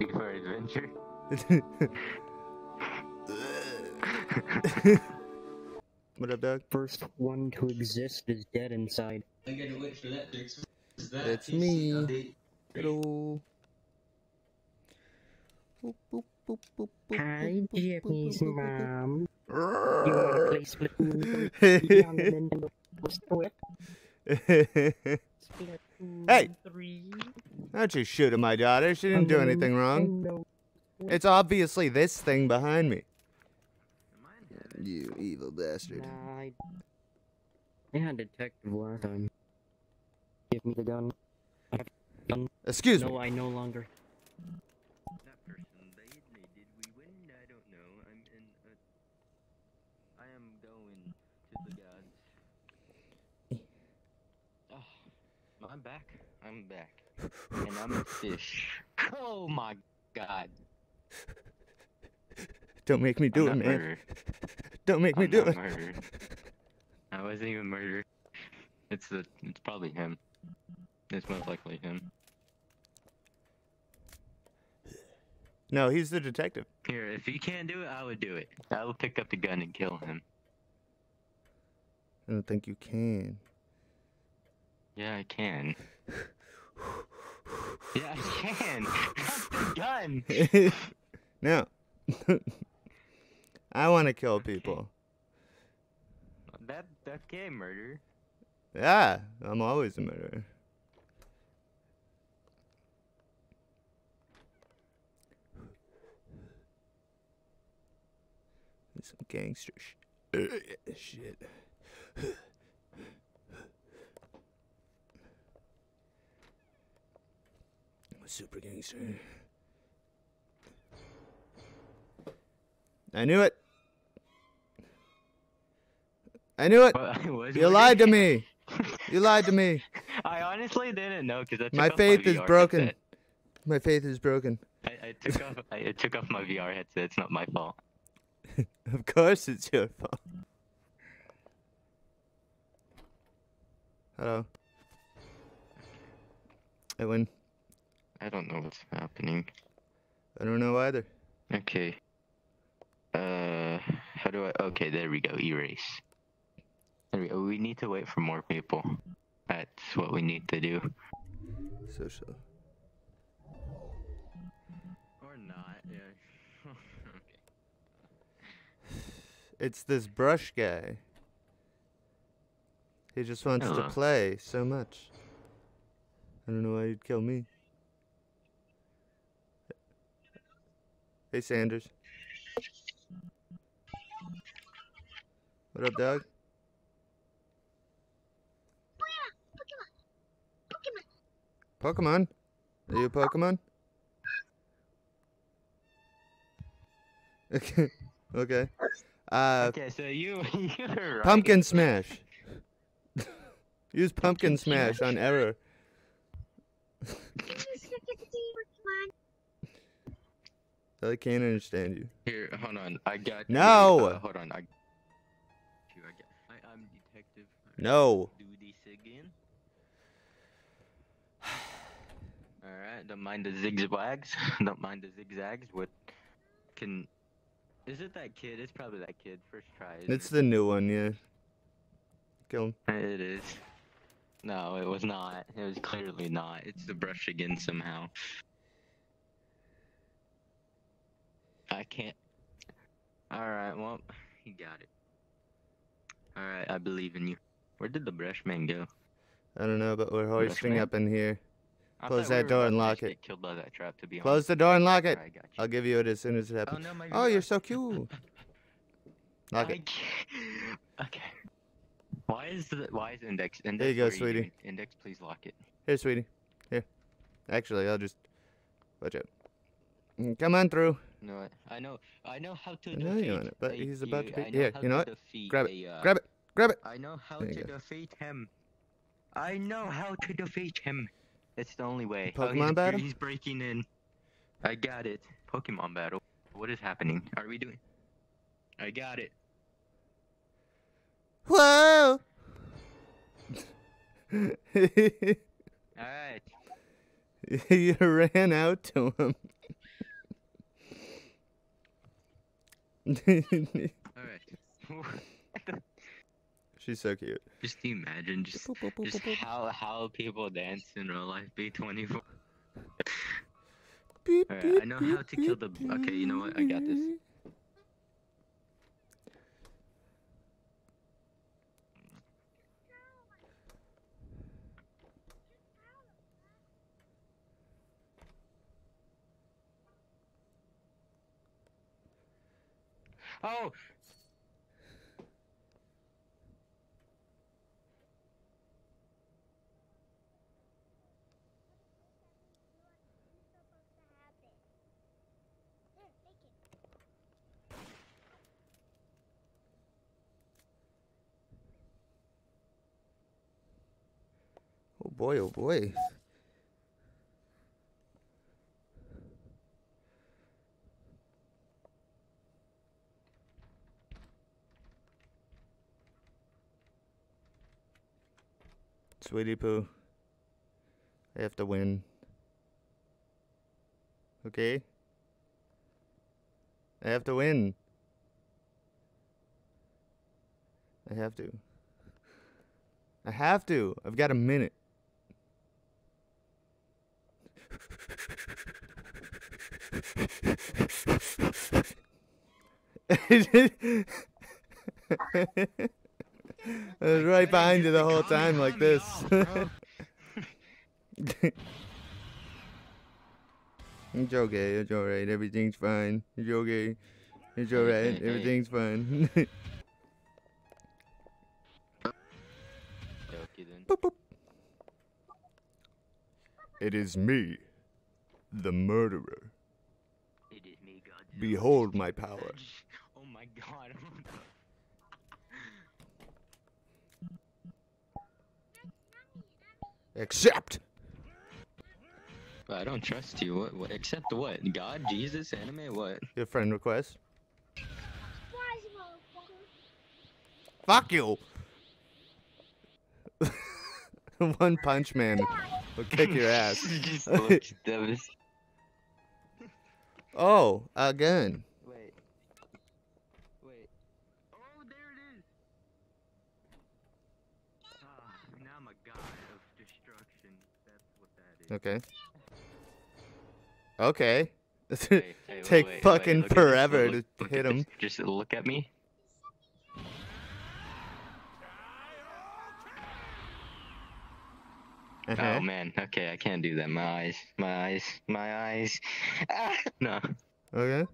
Ready for adventure? what up, Doug? First one to exist is dead inside. I gotta wait for that to exist. It's me. Hello. Boop, boop, boop, boop, boop, Hi, boop, boop, Jimmy's boop, boop, mom. You wanna play Splatoon? Be on the Nintendo Switch. Splatoon Hey! 3. Don't you shoot at my daughter. She didn't do anything wrong. It's obviously this thing behind me. You evil bastard. Nah, I... I had detective last time. Give me the gun. I have gun. Excuse no, me. I no longer. That person, they, they did we win? I don't know. I'm in a... I am going to the gods. Oh, I'm back. I'm back. And I'm a fish. Oh my god. Don't make me do I'm it, man. murdered. Don't make me I'm do not it. murdered. I wasn't even murdered. It's the it's probably him. It's most likely him. No, he's the detective. Here, if he can't do it, I would do it. I will pick up the gun and kill him. I don't think you can. Yeah, I can. Yeah, I can. Drop the gun. no. I want to kill people. That that game murder. Yeah, I'm always a murderer. Some gangster sh- shit. A super gangster. I knew it. I knew it. Was You lied to me. You lied to me. I honestly didn't know because My faith my is broken. headset. My faith is broken. I, I took off I, I took off my VR headset. It's not my fault. Of course it's your fault. Hello. I win. I don't know what's happening. I don't know either. Okay. Uh, how do I? Okay, there we go. Erase. There we go. We need to wait for more people. That's what we need to do. Social. Or not. Yeah. okay. It's this brush guy. He just wants to play so much. I don't know why you'd kill me. Hey Sanders. What up, Doug? Pokemon? Are you a Pokemon? Okay. Okay. Uh, Okay, so you right. Pumpkin Smash. Use Pumpkin Smash on error. I can't understand you. Here, hold on. I got. No! Uh, hold on. I. Here, I got. I, I'm detective. No. Do this again. All right. Don't mind the zigzags. Don't mind the zigzags. What can? Is it that kid? It's probably that kid. First try. isn't It's the new one, yeah. Kill him. it? It is. No, it was not. It was clearly not. It's the brush again somehow. I can't. Alright, well, he got it. Alright, I believe in you. Where did the brush man go? I don't know, but we're hoisting man. up in here. I Close thought we that door and lock it. Killed by that trap, to be Close honest. the door and lock it. Alright, I'll give you it as soon as it happens. Oh happens. no, my Oh, you're so cute. Lock I it. can't- Okay. Why is the why is index index? There you go, sweetie. doing? Index, please lock it. Here, sweetie. Here. Actually, I'll just watch out. Mm, Come on through. No, I- know, I know how to I know defeat. you want it, but he's about to you- be- here, how you know what? Grab it. a, uh, Grab it. Grab it. I know how to go. defeat him. I know how to defeat him. It's the only way. Pokemon he's, battle? He's breaking in. I got it. Pokemon battle. What is happening? Are we doing? I got it. Whoa! All right. you ran out to him. Alright. She's so cute. just imagine just, Boop, boop, boop, just boop, boop. how how people dance in real life be 24. Beep, Alright, I know how to kill the- okay, you know what? I got this. Oh, Oh boy, oh boy. Sweetie Poo. I have to win. Okay? I have to win. I have to. I have to. I've got a minute. I was right behind you the whole time like this. Oh, it's okay, it's alright, everything's fine. It's okay. It's alright, everything's fine. It is me, the murderer. It is me, Godzilla. Behold my power. Oh my god. Accept! I don't trust you. What, what? Except what? God, Jesus, anime, what? Your friend request. Fuck you! One Punch Man will kick your ass. Just looks devas- Oh, again. Wait. Wait. Oh, there it is. Ah, now I'm a god of destruction. That's what that is. Okay. Okay. Hey, hey, Take wait, wait, fucking look at this, forever look- to look hit him. Just look at me. Uh-huh. Oh man, okay, I can't do that. My eyes, my eyes, my eyes. Ah, no. Okay.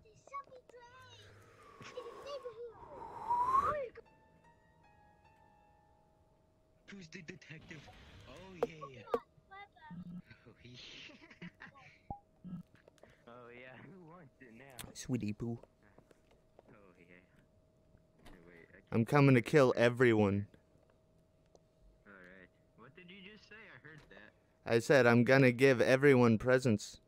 Who's the detective? Oh yeah. Oh yeah. oh yeah. Who wants it now? Sweetie poo. Oh yeah. Hey, wait. I I'm coming to kill everyone. Alright. What did you just say? I heard that. I said I'm gonna give everyone presents.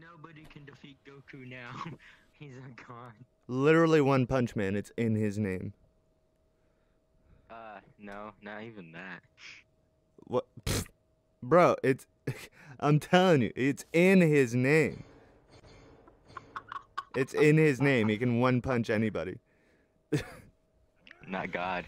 Nobody can defeat Goku now. He's a god. Literally one Punch Man. It's in his name. Uh, no, not even that. What? Pfft. Bro, it's. I'm telling you, it's in his name. It's in his name. He can one punch anybody. Not God.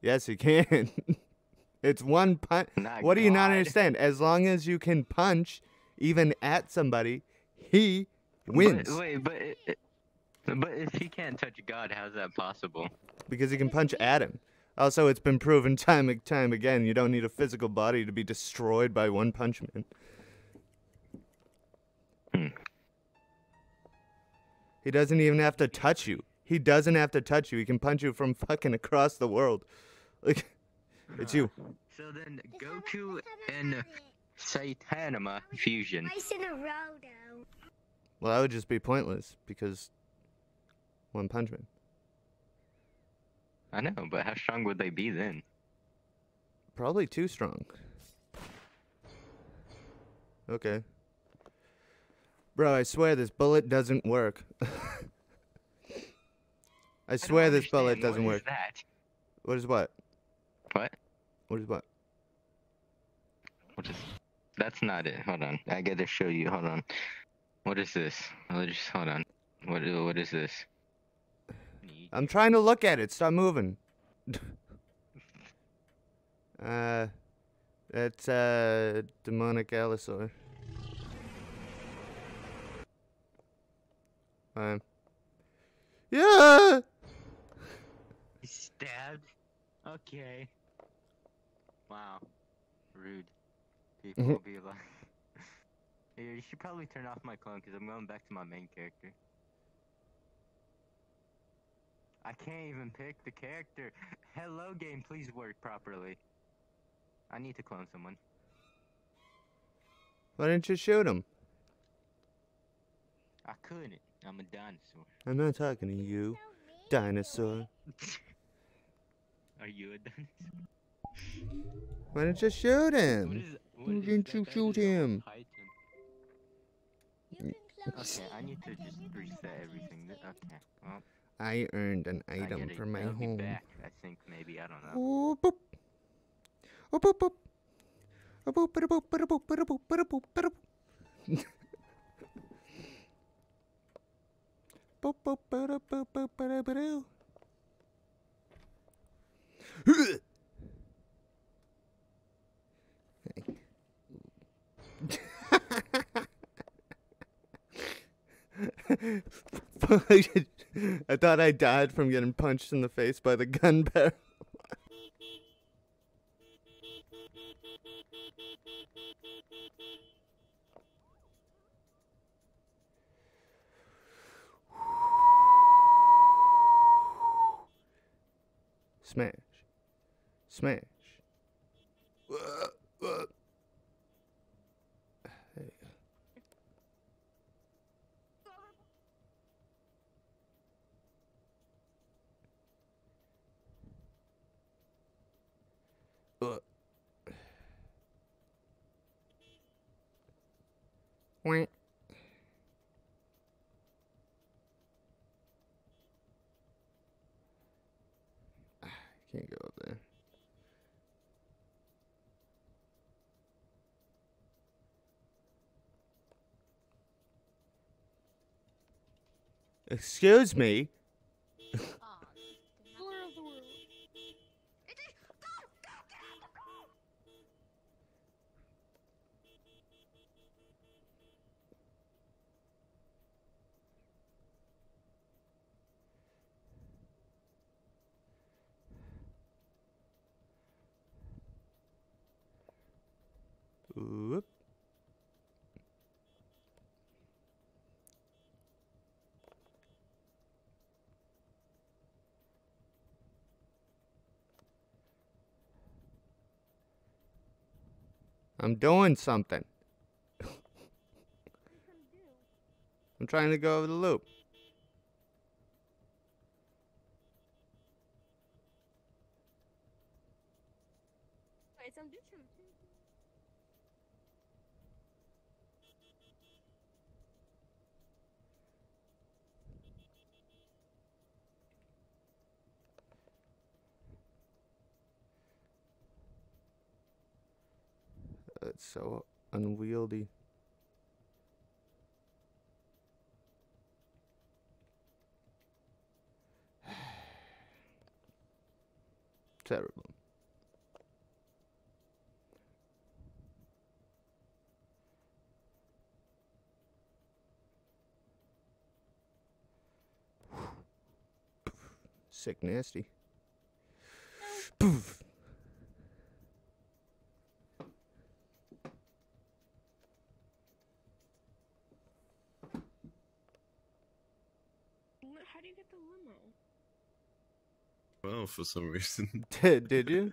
Yes, he can. it's one punch. Not What do you not understand? As long as you can punch, even at somebody, he wins. But, wait, but it- but if he can't touch God, how's that possible? because he can punch at him. Also, it's been proven time and time again you don't need a physical body to be destroyed by one punch man. Hmm. He doesn't even have to touch you. He doesn't have to touch you. He can punch you from fucking across the world. Like, it's you. So then, Goku and Saitanama fusion. Twice in a row, though. Well, that would just be pointless because one punch man. I know, but how strong would they be then? Probably too strong. Okay. Bro, I swear this bullet doesn't work. I swear this bullet doesn't What is work. that? What is what? What? What is what? What is? That's not it. Hold on. I gotta show you. Hold on. What is this? I'll just hold on. What? What is this? I'm trying to look at it. Stop moving. uh, that's uh demonic allosaur. Um. Yeah. He's stabbed. Okay. Wow. Rude. People will be like. You should probably turn off my clone because I'm going back to my main character. I can't even pick the character. Hello, game, please work properly. I need to clone someone. Why didn't you shoot him? I couldn't. I'm a dinosaur. I'm not talking to you, dinosaur. Are you a dinosaur? Why didn't you shoot him? is, what Why didn't you shoot him? Titan? Okay, I need to just reset everything. Okay, well, I earned an item for my home. back, I think maybe I don't know. Oh, boop. Oh, boop, boop. Oh, boop, boop, boop, boop, boop, boop. Boop, boop, boop, boop. I thought I died from getting punched in the face by the gun barrel. Smash. Smash. There you go. Uh. Ah, Can't go up there. Excuse me. I'm doing something. I'm trying to go over the loop. Wait, some do some. It's so unwieldy. Terrible. Sick nasty. Poof. 12 for some reason. Did did you?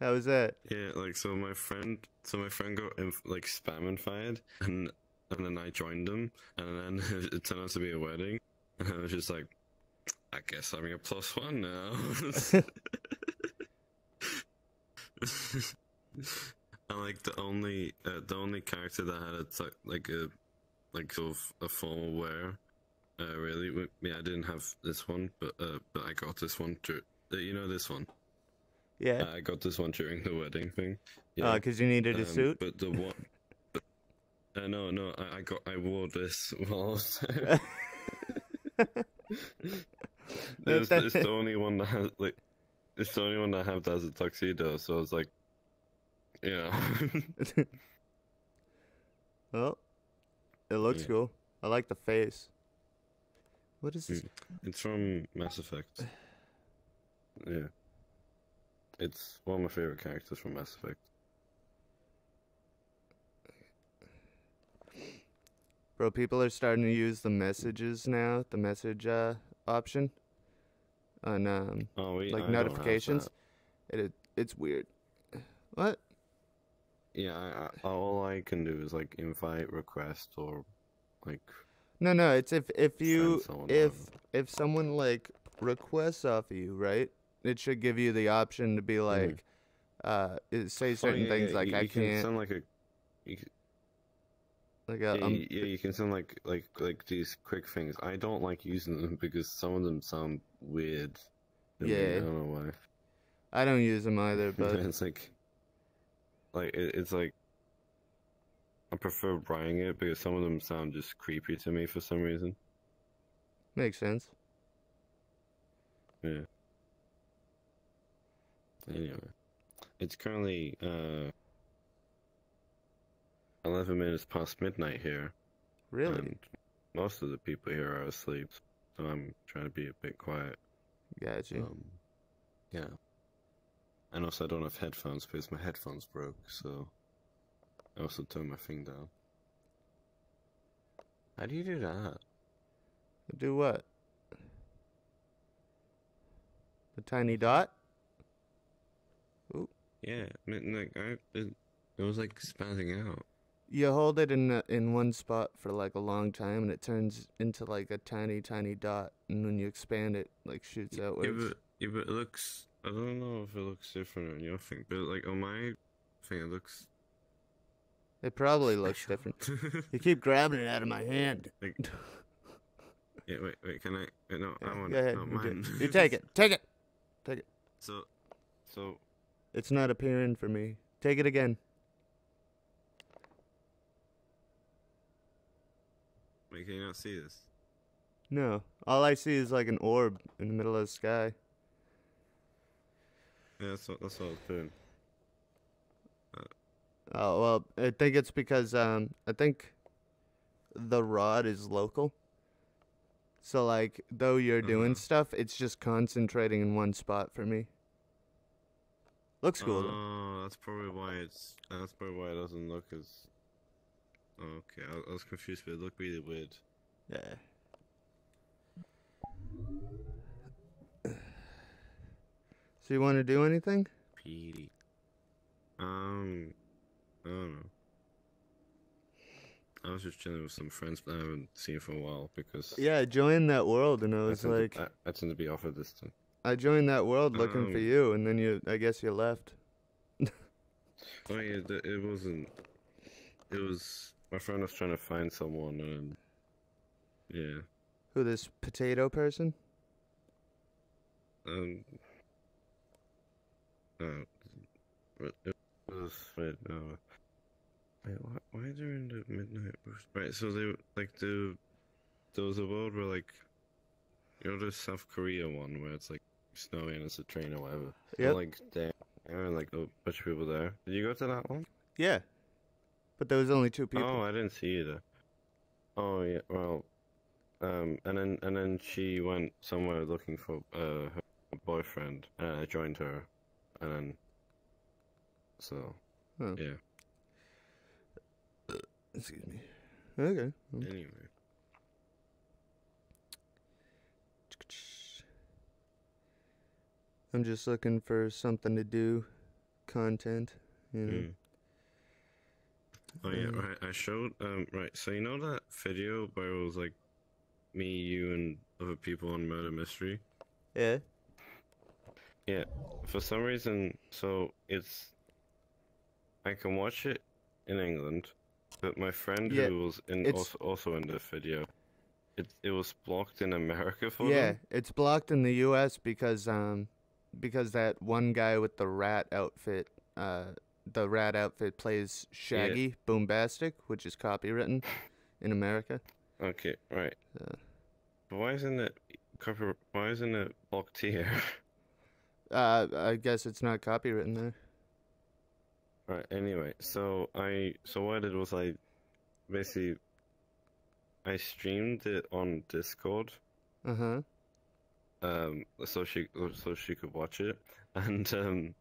How was that? Yeah, like so my friend, so my friend got like spamming fired, and and then I joined him, and then it turned out to be a wedding, and I was just like, I guess I'm your plus one now. and like the only uh, the only character that had a like a like sort of a formal wear uh, really. Yeah, I didn't have this one, but uh, but I got this one. To, uh, you know this one. Yeah. I got this one during the wedding thing. Oh, because you needed a um, suit. But the one. But, uh, no, no, I, I got I wore this while I was it's, it's the only one that has like it's the only one that I have that has a tuxedo, so I was like know well, it looks Yeah. cool. I like the face. What is this? Mm. it's from Mass Effect. Yeah. It's one of my favorite characters from Mass Effect. Bro, people are starting to use the messages now, the message uh, option on um, Oh wait, like I notifications. It, it it's weird. What? Yeah, I, I, all I can do is like invite, request, or like No, no. It's if if you if on. if someone like requests off of you, right? It should give you the option to be like, uh, it- say Oh, certain yeah, things yeah, like you, I you can can't, send like a you, like yeah, a, um, you- yeah, you can send like like like these quick things. I don't like using them because some of them sound weird. Yeah. I don't know why. I don't use them either, but it's like, like it, it's like. I prefer buying it because some of them sound just creepy to me for some reason. makes sense. Yeah. Anyway, it's currently uh eleven minutes past midnight here, Really? and most of the people here are asleep. So I'm trying to be a bit quiet. Gotcha. Um, yeah. And also, I don't have headphones because my headphones broke, so I also turned my thing down. How do you do that? Do what? The tiny dot? Ooh. Yeah, I mean, like I, it, it was like spazzing out. You hold it in a, in one spot for like a long time, and it turns into like a tiny, tiny dot. And when you expand it, like shoots Yeah, outwards. but, yeah, but it looks. I don't know if it looks different on your thing, but like on my thing, it looks. It probably looks different. You keep grabbing it out of my hand. like, yeah, wait, wait. Can I? Wait, no, I want Go ahead. not You, mine. you take it. Take it. So, so It's not appearing for me. Take it again. wait, can you not see this? No. All I see is like an orb in the middle of the sky. Yeah, that's what that's what I was doing. Oh well, I think it's because um I think the rod is local. So like though you're doing Uh-huh. stuff, it's just concentrating in one spot for me. Looks cool. Oh, that's probably why it's. That's probably why it doesn't look as. Oh, okay, I, I was confused, but it looked really weird. Yeah. So you want to do anything? Petey. Um, I don't know. I was just chilling with some friends that I haven't seen for a while because Yeah, I joined that world and I I was to- like, I, I tend to be off at this time. I joined that world looking for Um, you, and then you, I guess you left. Oh yeah, it wasn't. It was my friend was trying to find someone, and yeah, Who this potato person? um, uh, it was wait, no, wait, why, why in the midnight? boost? Right, so they like the there was a world where like you know the South Korea one where it's like snowy and it's a train or whatever. Yeah. Like there, and like a bunch of people there. Did you go to that one? Yeah. But there was only two people. Oh, I didn't see either. Oh yeah, well, um, and then and then she went somewhere looking for uh her boyfriend, and I joined her, and then so Oh. yeah. Excuse me. Okay. Anyway, I'm just looking for something to do, content. You know. mm. oh yeah, Um, right. I showed um right. So you know that video where it was like me, you, and other people on murder mystery. Yeah. Yeah, for some reason, so it's. I can watch it in England, but my friend Yeah, who was in also, also in the video, it it was blocked in America for Yeah, them. it's blocked in the U.S. because um, because that one guy with the rat outfit, uh, the rat outfit plays Shaggy Boombastic, which is copywritten in America. Okay, right. Uh. But why isn't it cover? Why isn't it blocked here? Uh, I guess it's not copywritten there. Right. Anyway, so I so what I did was I basically I streamed it on Discord. Uh huh. um so she so she could watch it and um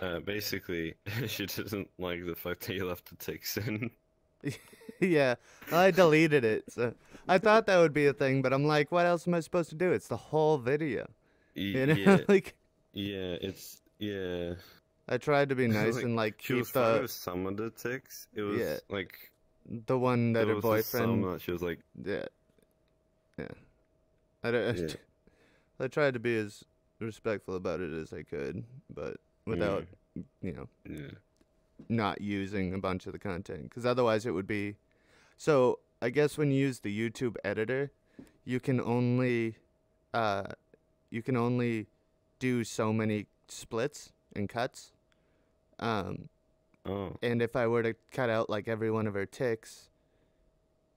uh basically she doesn't like the fact that you left the ticks in yeah, I deleted it. So I thought that would be a thing, but I'm like, what else am I supposed to do? It's the whole video. You know, yeah like yeah it's yeah I tried to be nice Like, and like she keep was the some of the ticks it was Yeah. like the one that her was just some boyfriend. that she was like Yeah, yeah. I don't. Yeah. I tried to be as respectful about it as I could, but without you know yeah not using a bunch of the content because otherwise it would be so i guess when you use the youtube editor you can only uh you can only do so many splits and cuts um oh. and if i were to cut out like every one of her ticks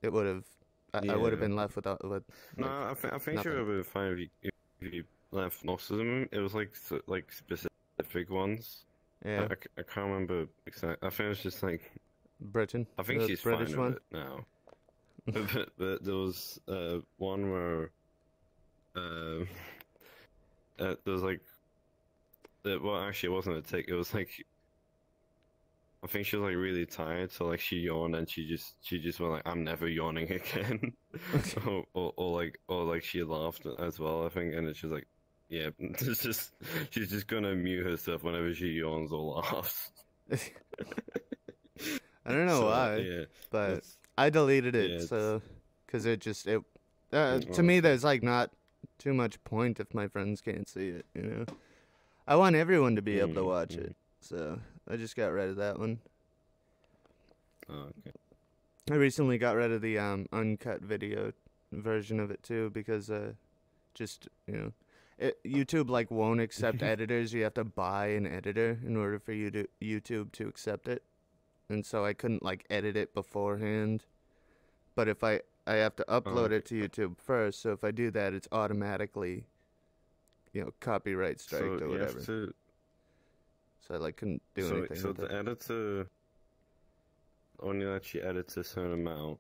it would have I, I would have been left without with no like, I, th- I think she nothing. would have been fine if you, if you left most of them. It was like s- like specific ones. Yeah. I, I, I can't remember exactly I think it was just like britain? I think the she's british fine one? now. but, but there was uh, one where uh, uh, there was like, well, actually, it wasn't a tick. It was like, I think she was like really tired, so like she yawned and she just she just went like, "I'm never yawning again," or, or or like or like she laughed as well. I think, and it's just like, yeah, it's just she's just gonna mute herself whenever she yawns or laughs. i don't know So, why Yeah, but I deleted it it's- so because it just it uh, to me there's like not too much point if my friends can't see it you know I want everyone to be able to Mm, watch mm. it so I just got rid of that one. Oh, okay. I recently got rid of the um uncut video version of it too because uh just you know it, YouTube like won't accept editors. You have to buy an editor in order for you to YouTube to accept it. And so I couldn't like edit it beforehand. But if I I have to upload okay. it to YouTube first. So if I do that it's automatically you know copyright strike so or whatever so I like couldn't do so, anything so the it editor only lets you edit a certain amount,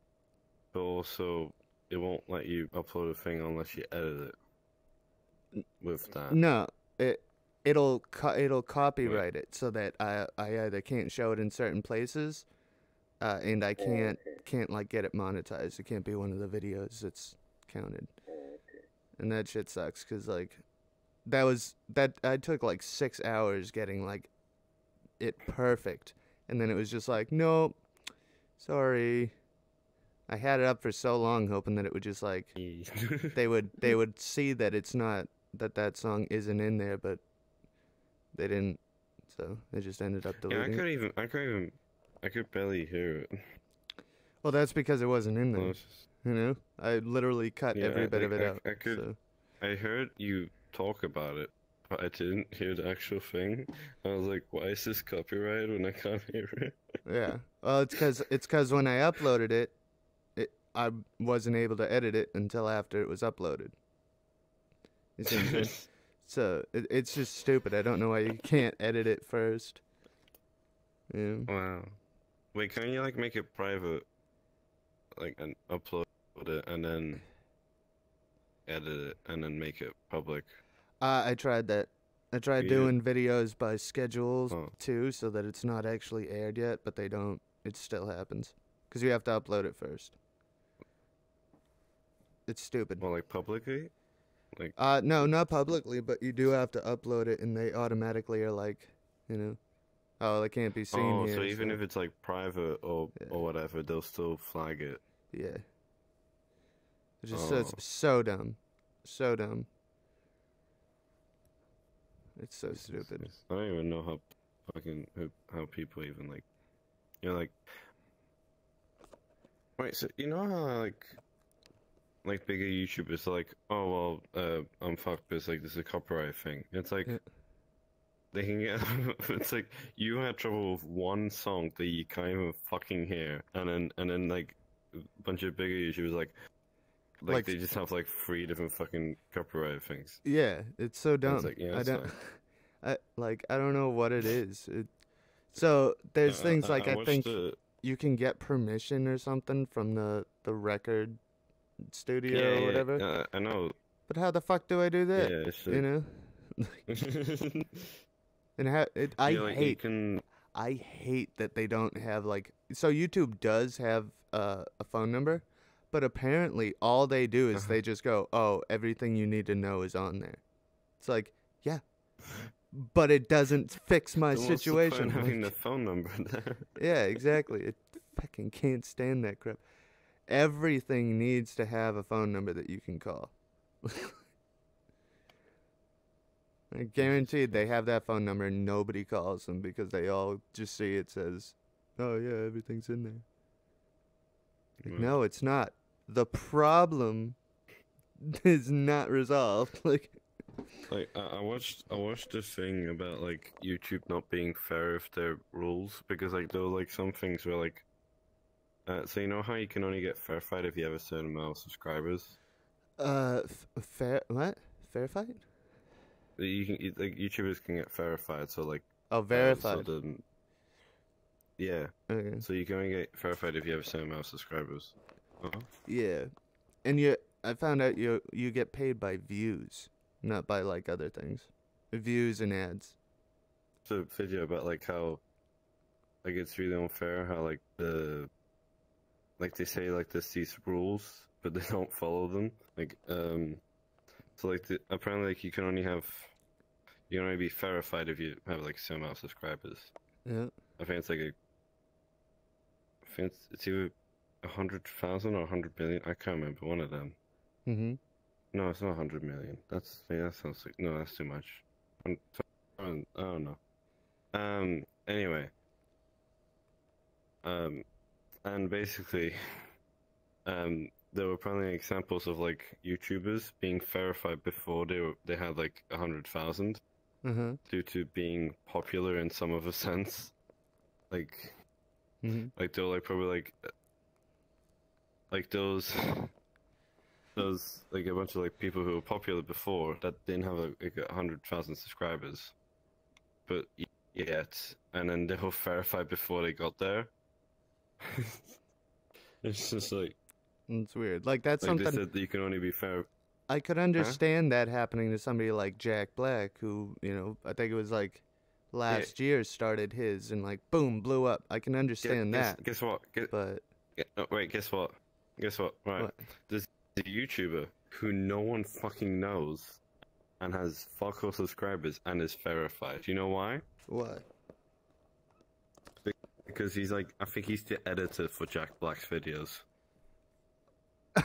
but also it won't let you upload a thing unless you edit it with that. No, it it'll co- it'll copyright it so that I I either can't show it in certain places, uh, and I can't can't like get it monetized. It can't be one of the videos that's counted, and that shit sucks because like that was that I took like six hours getting like it perfect, and then it was just like nope, sorry. I had it up for so long hoping that it would just like they would they would see that it's not that that song isn't in there, but they didn't. So they just ended up yeah, I could it. even, I could even, I could barely hear it. Well, that's because it wasn't in there. it's just- You know, I literally cut Yeah, every I- bit of it I- out. I could- so. I heard you talk about it, I didn't hear the actual thing. I was like, why is this copyright when I can't hear it? Yeah. Well, it's because it's because when I uploaded it, it I wasn't able to edit it until after it was uploaded. You see what so it, it's just stupid. I don't know why you can't edit it first. Yeah. wow. Wait, can you like make it private, like and upload it and then edit it and then make it public? Uh, I tried that. I tried Yeah. doing videos by schedules Oh. too, so that it's not actually aired yet, but they don't. It still happens because you have to upload it first. It's stupid. Well, like publicly? Like, Uh, no, not publicly, but you do have to upload it, and they automatically are like, you know, oh, they can't be seen oh, here. so even if it's like private or Yeah. or whatever, they'll still flag it. yeah, it's just so, it's Oh. so dumb, so dumb. It's so It's- it's- stupid. it's- I don't even know how fucking how, how people even like, you know, like. Wait, so you know how like, like bigger YouTubers are like, oh well, uh, I'm fucked because like this is a copyright thing. It's like Yeah. they can get. it's like you had trouble with one song that you can't even fucking hear, and then and then like a bunch of bigger YouTubers like. Like, Like- they just have like three different fucking copyright things. Yeah, it's so dumb. like, yeah, I don't. I like. I don't know what it is. It, so there's Uh, things like I, watched think the- you can get permission or something from the the record studio yeah, or whatever. uh, I know. But how the fuck do I do that? Yeah, it's You know. And how it, I Yeah, like, you hate can I hate that they don't have like so YouTube does have uh, a phone number, but apparently all they do is Uh-huh. they just go, "Oh, everything you need to know is on there." It's like, yeah, but it doesn't fix my what's the situation. having the phone number there. yeah, exactly. It fucking can't stand that crap. Everything needs to have a phone number that you can call. I guaranteed they have that phone number and nobody calls them because they all just see it says, "Oh yeah, everything's in there." Like, no, it's not. The problem is not resolved. Like, Like I, I watched I watched this thing about like YouTube not being fair with their rules because like there were like some things where like uh, so you know how you can only get verified if you have a certain amount of subscribers. uh, f- fair what? Fair fight? You can you- like YouTubers can get verified, so like Oh, uh, so verified. the- yeah, okay. so you can only get verified if you have a certain amount of subscribers. Uh-huh. Yeah, and you, I found out you you get paid by views, not by like other things, views and ads. It's a video about like how like it's really unfair how like the like they say like there's these rules but they don't follow them like um so like the, apparently like you can only have you can only be verified if you have like some amount of subscribers Yeah. I think it's like a I think it's, it's either hundred thousand or a hundred million I can't remember one of them. Mm-hmm. no it's not a hundred million. That's yeah, that sounds like no that's too much. I'm, don't know. Um anyway. Um and basically um there were apparently examples of like YouTubers being verified before they were they had like a hundred thousand huh. due to being popular in some of a sense. Like Mhm. like they were like probably like like those those like a bunch of like people who were popular before that didn't have like a hundred thousand subscribers. But yet and then they were verified before they got there. It's just like It's weird. Like that's like they something said that you can only be fair I could understand that happening to somebody like Jack Black, who you know I think it was like last year started his and like boom blew up. I can understand guess, that, guess what? Gu- but gu- oh, wait guess what guess what right What? there's a YouTuber who no one fucking knows and has fuck all subscribers and is verified. You know why? what? Because he's like, I think he's the editor for Jack Black's videos.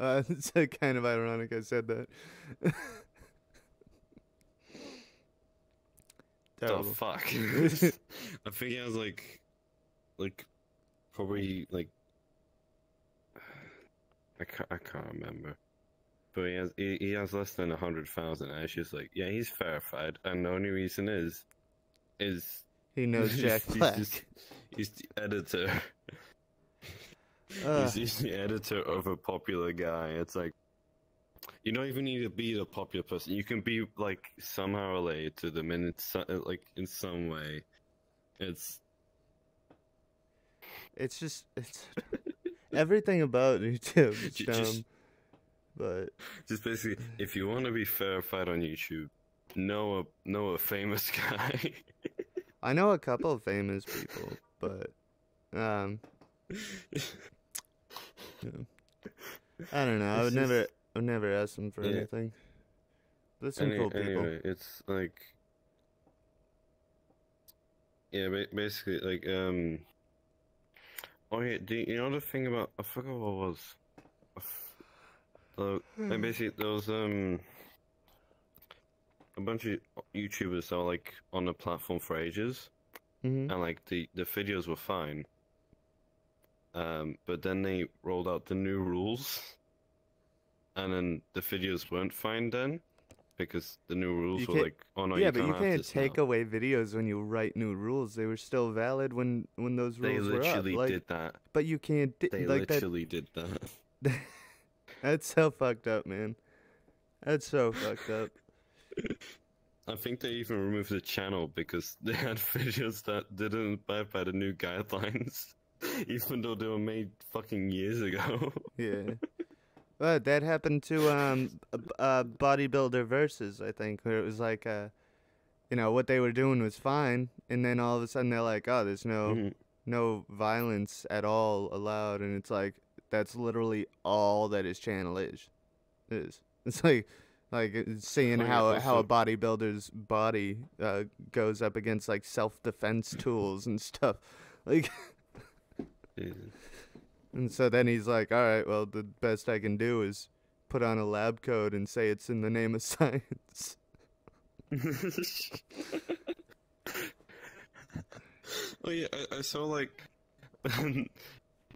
Uh, it's kind of ironic I said that. The fuck? I think he has like, like, probably like, I can't, I can't remember. But he has, he, he has less than a hundred thousand. And just like, yeah, he's verified, and the only reason is, is He knows Jack he's Black. just- he's the editor. Ugh. He's, he's the editor of a popular guy. It's like you don't even need to be the popular person. You can be like somehow related to them, and it's uh, like in some way. It's It's just it's everything about YouTube is dumb. just- but just basically if you want to be verified on YouTube, know a know a famous guy. I know a couple of famous people, but um, I don't know. I It's would never, just- I would never ask them for Yeah. anything. There's some Any- cool people. Anyway, it's like yeah, basically like um. Oh yeah, do you know the thing about I forgot what it was. Uh, and basically there was um a bunch of YouTubers that were like on the platform for ages, hmm and like the the videos were fine. Um, but then they rolled out the new rules, and then the videos weren't fine then because the new rules You were like, oh no, yeah, you but you can't take now. away videos when you write new rules. They were still valid when when those rules were up. They literally Like, did that. but you can't di- They like that. literally did that. That's so fucked up, man. That's so fucked up. I think they even removed the channel because they had videos that didn't abide by the new guidelines, even though they were made fucking years ago. Yeah. But that happened to um uh, bodybuilder versus I think where it was like uh you know what they were doing was fine and then all of a sudden they're like oh there's no Mhm. no violence at all allowed and it's like that's literally all that his channel is is it's like like seeing Oh, how how a bodybuilder's body uh, goes up against like self-defense tools and stuff like Jesus. And so then he's like all right well the best i can do is put on a lab coat and say it's in the name of science oh yeah, I, I saw like.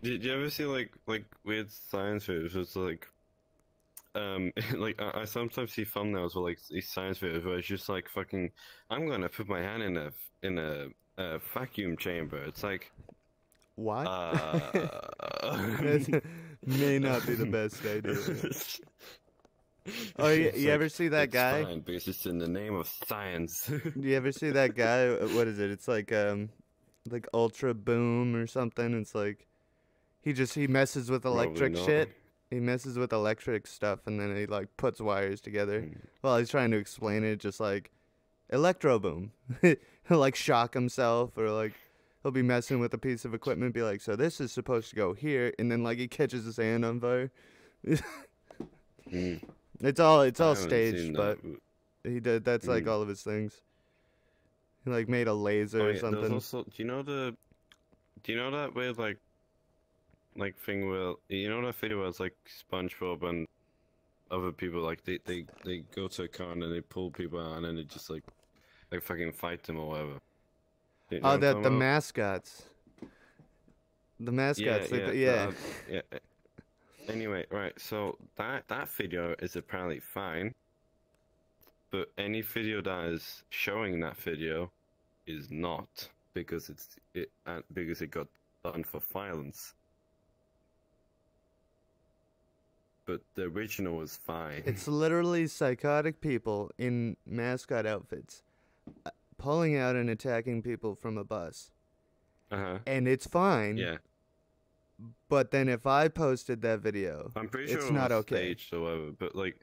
did you ever see like like weird science videos? It's like, um, like I, I sometimes see thumbnails with like these science videos where it's just like fucking. I'm gonna put my hand in a in a, a vacuum chamber. It's like, why uh, may not be the best idea Oh, you- you ever see that "It's guy?" Fine, because it's in the name of science. Do you ever see that guy? What is it? It's like um, like Ultra Boom or something. It's like he just he messes with electric shit. He messes with electric stuff and then he like puts wires together. Mm. Well, he's trying to explain it, just like ElectroBoom. like shock himself or like he'll be messing with a piece of equipment, be like, "So this is supposed to go here," and then like he catches his hand on fire. Mm. It's all it's all staged, but he did. That's like Mm. all of his things. He like made a laser Oh, or yeah, there's something. also, do you know the, do you know that weird like, like thing where you know that video where it's like SpongeBob and other people like they they they go to a con and they pull people out and then they just like, like fucking fight them or whatever. You know Oh, the the mascots. The mascots, like yeah, the- yeah. yeah. uh, Anyway, right. So that that video is apparently fine, but any video that is showing that video is not because it's it uh, because it got done for violence. But the original was fine. It's literally psychotic people in mascot outfits uh, pulling out and attacking people from a bus. uh huh. And it's fine. Yeah, But then if I posted that video, I'm pretty sure It's it not was okay. staged or whatever. But like,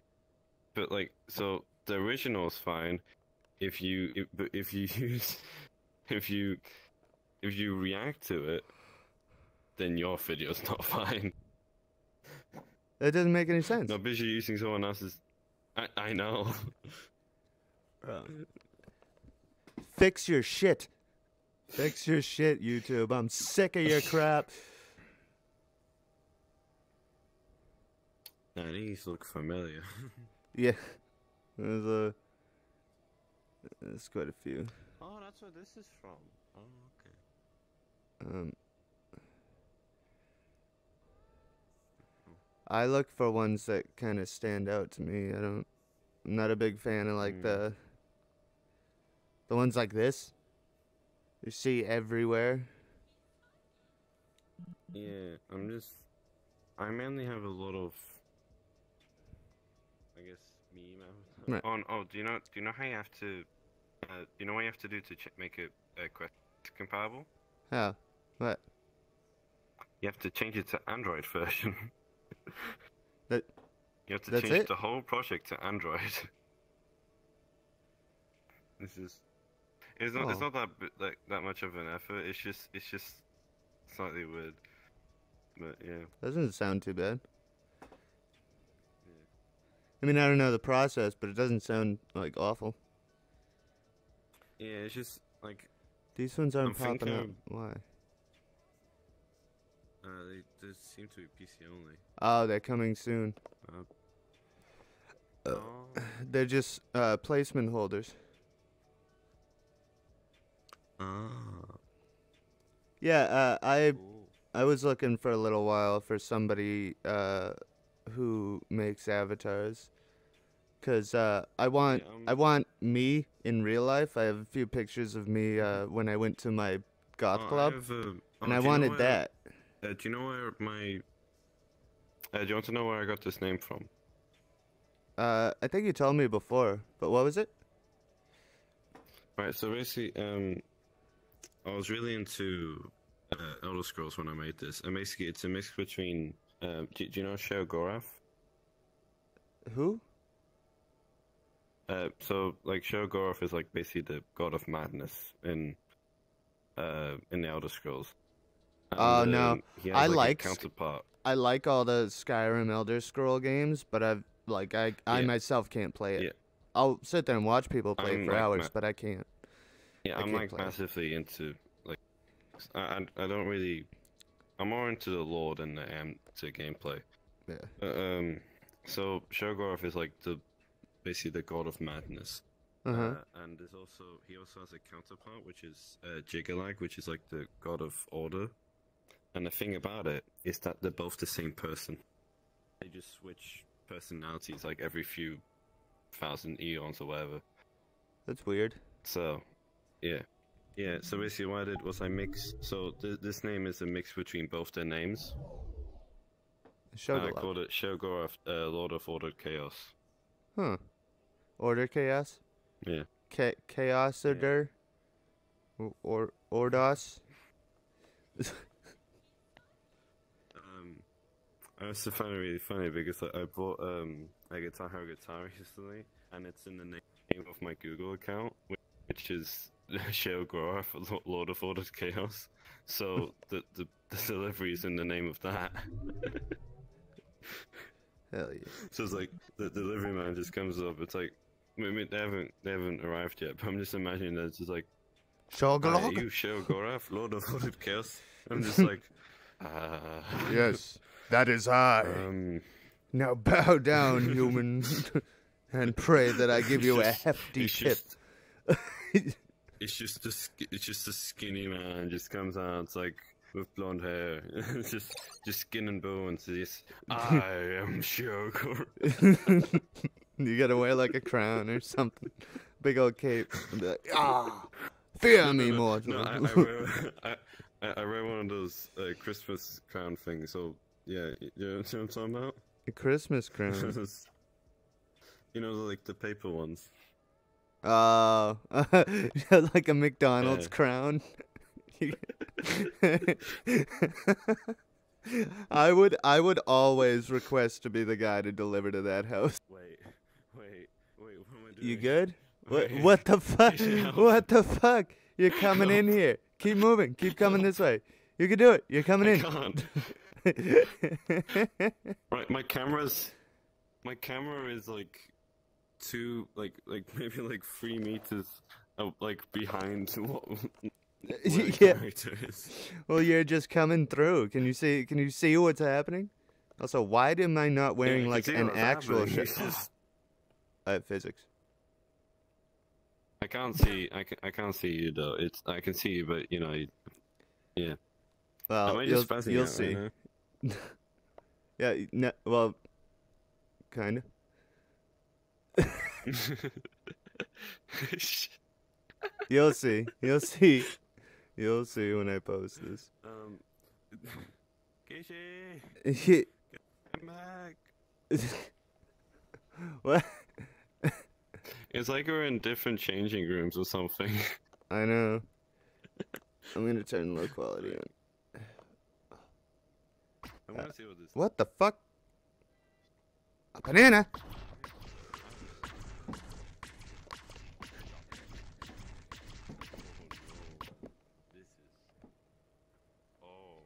but like, so the original is fine. If you if, if you use if you if you react to it, then your video's not fine. that doesn't make any sense. No, because you're using someone else's. I I know. Fix your shit. Fix your shit, YouTube. I'm sick of your crap. Nah, these look familiar. Yeah. There's a. There's quite a few. oh, that's where this is from. Oh, okay. Um, I look for ones that kind of stand out to me. I don't. I'm not a big fan of like Mm. the. The ones like this. You see everywhere. Yeah, I'm just. I mainly have a lot of. I guess meme. Right. Oh, oh, do you know? Do you know how you have to? Uh, do you know what you have to do to ch- make it uh, Quest compatible? How? What? You have to change it to Android version. That- You have to change it? the whole project to Android. this is. It's not. It's Oh. not that like that much of an effort. It's just. It's just slightly weird. But yeah. Doesn't sound too bad. I mean, I don't know the process, but it doesn't sound like awful. Yeah, it's just like These ones aren't I'm popping up. Why? uh, they, they seem to be PC only. Oh, they're coming soon. Uh, Uh, oh. They're just uh, placement holders. Ah. Yeah, uh, I Cool. I was looking for a little while for somebody uh, who makes avatars. Cause uh, I want Yeah, I want me in real life. I have a few pictures of me uh, when I went to my goth Oh, I club, have, uh, oh, and I wanted where- that. Uh, do you know where my? Uh, do you want to know where I got this name from? Uh, I think you told me before, but what was it? Right. So basically, um, I was really into uh, Elder Scrolls when I made this, and basically, it's a mix between. Um, do, do you know Sheogorath? Who? Uh, so like Sheogorath is like basically the god of madness in uh in the Elder Scrolls. Oh, no. um, has, I like, counterpart. I like all the Skyrim Elder Scroll games, but I've like I I Yeah. myself can't play it. Yeah. I'll sit there and watch people play I'm for like hours, but I can't. Yeah, I I'm like play massively into like I, I don't really I'm more into the lore than I am to gameplay. Yeah. Uh, um, so Sheogorath is like the basically the god of madness. Uh-huh. Uh, and there's also he also has a counterpart which is uh, Jyggalag, which is like the god of order. And the thing about it is that they're both the same person. They just switch personalities like every few thousand eons or whatever. That's weird. So, yeah. Yeah, so basically what I did was I mixed, so th- this name is a mix between both their names. Show I called it Shogorath, uh, Lord of Ordered Chaos. Huh. Order chaos? Yeah. Cha- chaos Yeah. order? Or, or Ordos? Um, I also find it really funny because I, I bought um, a Guitar Hero guitar recently, and it's in the name of my Google account, which is Shogorath, Lo- Lord of Ordered Chaos. So the, the, the delivery is in the name of that. Hell yeah. So it's like the delivery man just comes up. It's like, I mean, they haven't they haven't arrived yet, but I'm just imagining that it's just like, Hi, Shogalog? you Sheogorath, Lord of Ordered Chaos. I'm just like, uh, Yes, that is I. Um, now bow down, humans, and pray that I give you a hefty tip. just- it's just a it's just a skinny man just comes out. It's like with blonde hair, just just skin and bones. It's I am Sheo you gotta wear like a crown or something. Big old cape. Like, ah, fear me, no, mortal. No, I, I, wear, I, I I wear one of those uh, Christmas crown things. So yeah, you know what I'm talking about? a Christmas crown. you know, like the paper ones. Oh, like a McDonald's Yeah. crown. I would, I would always request to be the guy to deliver to that house. Wait, wait, wait. What am I doing? You good? What? Wait. What the fuck? What the fuck? You're coming in here. Keep moving. Keep coming this way. You can do it. You're coming I in. can't. Right, my camera's my camera is like two, like like maybe like three meters, uh, like behind what. yeah. character is. Well, you're just coming through. Can you see? Can you see what's happening? Also, why am I not Yeah, wearing can like an actual shirt? just- I have physics. I can't see. I, can, I can't see you though. It's I can see you, but you know. You, Am Well, I you'll, you'll see. right Yeah, no, well, kind of. Now? You'll see. You'll see. You'll see when I post this. um, Kishi, come back. what? It's like we're in different changing rooms or something. I know. I'm gonna turn low quality on. I want to see what this. What the fuck? A banana? This is. Oh.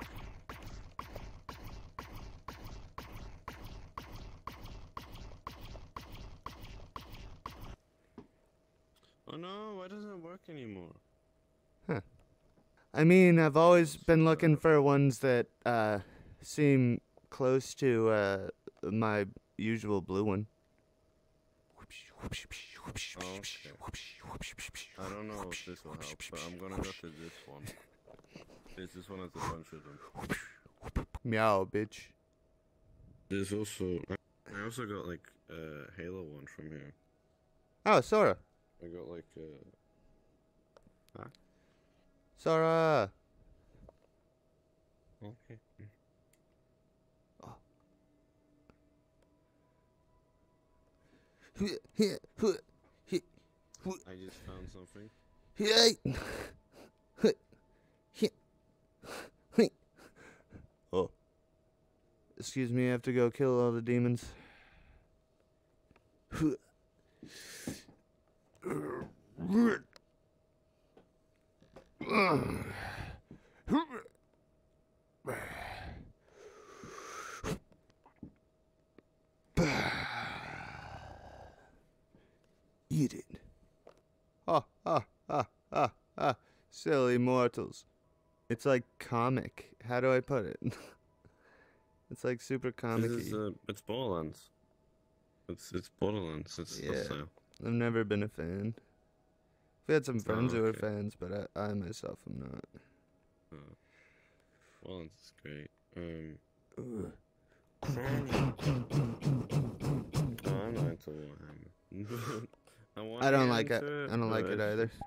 Okay. Oh no, why doesn't it work anymore? Huh. I mean, I've always been looking for ones that uh seem close to uh my usual blue one. I don't know if this will help, but I'm gonna go to this one. This, this one has a bunch of them. Meow, bitch. There's also I, I also got like a Halo one from here. Oh, Sora. I got like uh Sora. okay. I just found something. Oh. Excuse me, I have to go kill all the demons. Eat it. Ah, ah, ah, ah, ah. Silly mortals. It's like comic. How do I put it? it's like super comic is uh, it's Borderlands. It's it's Borderlands. It's Yeah. yeah. I've never been a fan. We had some friends who were fans, but I, I myself am not. Uh, Borderlands is great. Um, Ugh. no, I'm not into Warhammer. I, wanna I don't like it. I don't like it either.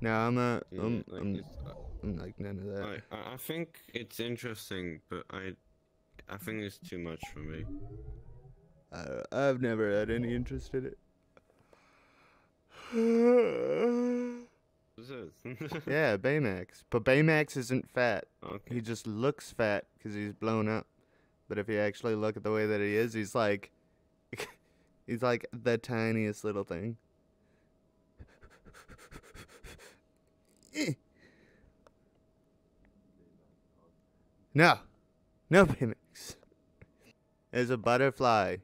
No, I'm a. yeah, I'm, like, I'm, uh, I'm like none of that. I, I I think it's interesting, but I I think it's too much for me. I, I've never had any interest in it. Yeah, Baymax. But Baymax isn't fat. Okay. He just looks fat because he's blown up. But if you actually look at the way that he is, he's like. he's like the tiniest little thing. No. No Baymax. There's a butterfly.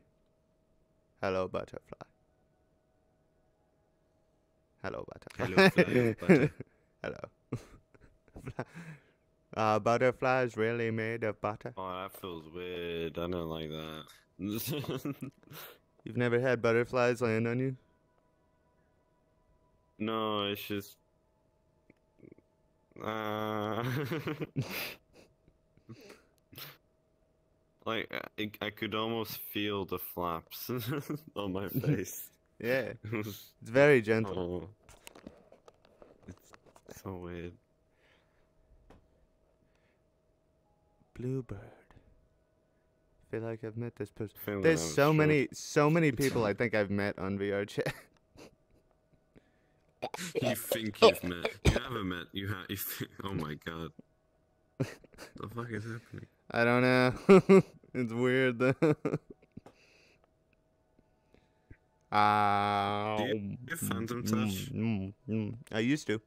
Hello, butterfly. Hello, butterfly. Hello, fly, butter. Hello. uh, butterflies really made of butter? Oh, that feels weird. I don't like that. You've never had butterflies land on you? no, it's just. Uh... like I, I could almost feel the flaps on my face. Yeah, it's very gentle. oh, it's so weird. Bluebird. feel like I've met this person. There's so many, so many people I think I've met on VRChat. You think you've met? You haven't met. You have. You think, oh my god. What the fuck is happening? I don't know. it's weird though. Do you Phantom Touch? mm, mm. I used to.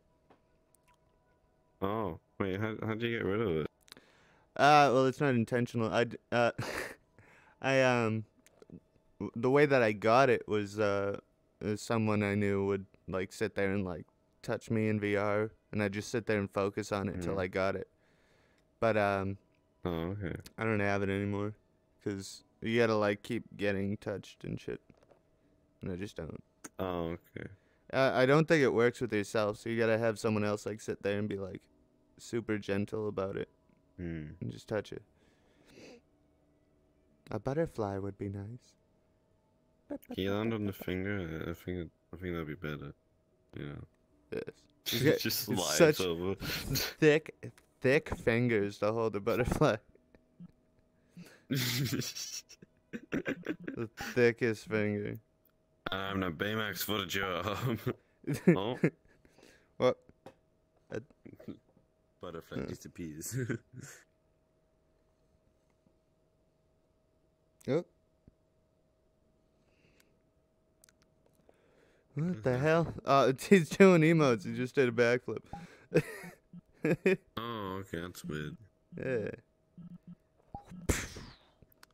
Oh wait, how how do you get rid of it? Uh, well, it's not intentional. I, uh, I um, the way that I got it was uh, uh, someone I knew would like sit there and like touch me in VR, and I would just sit there and focus on it till Mhm. I got it. But um, Oh okay. I don't have it anymore, cause you gotta like keep getting touched and shit, I just don't. Oh okay. Uh, I don't think it works with yourself, so you gotta have someone else like sit there and be like super gentle about it Hmm. and just touch it. A butterfly would be nice. Can you land on the finger? I- I think I think that'd be better. Yeah. Yes. Got Just slides such- over. thick, thick fingers to hold a butterfly. The thickest finger. I'm the Baymax for the job. oh. What? Butterfly Yeah. disappears. Oh. What the mm-hmm. hell? Oh, he's doing emotes. He just did a backflip. oh, okay, that's weird. yeah.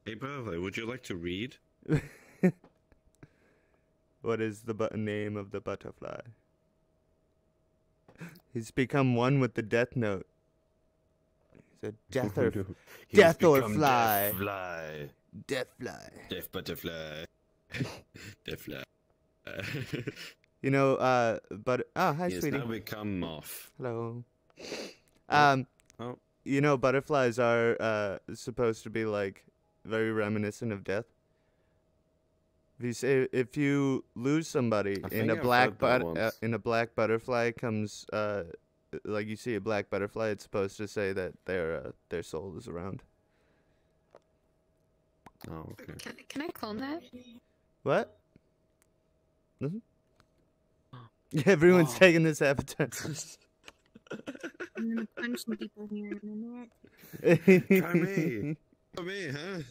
Hey, Butterfly, would you like to read? What is the bu- name of the butterfly? He's become one with the Death Note. He's a death or He's Death or fly. Death fly. death fly. Death butterfly. Death fly. You know, uh, but oh, hi, has sweetie. now become moth. Hello. Oh. Um, Oh. you know, butterflies are uh, supposed to be like very reminiscent of death. If you say if you lose somebody I and a I've black but uh, once. and a black butterfly comes, uh, like you see a black butterfly, it's supposed to say that their uh, their soul is around. Oh, okay. Can, can I clone that? What? Mhm. Everyone's Oh. taking this avatar. I'm gonna punch some people here in a minute. Try me. Try me, huh?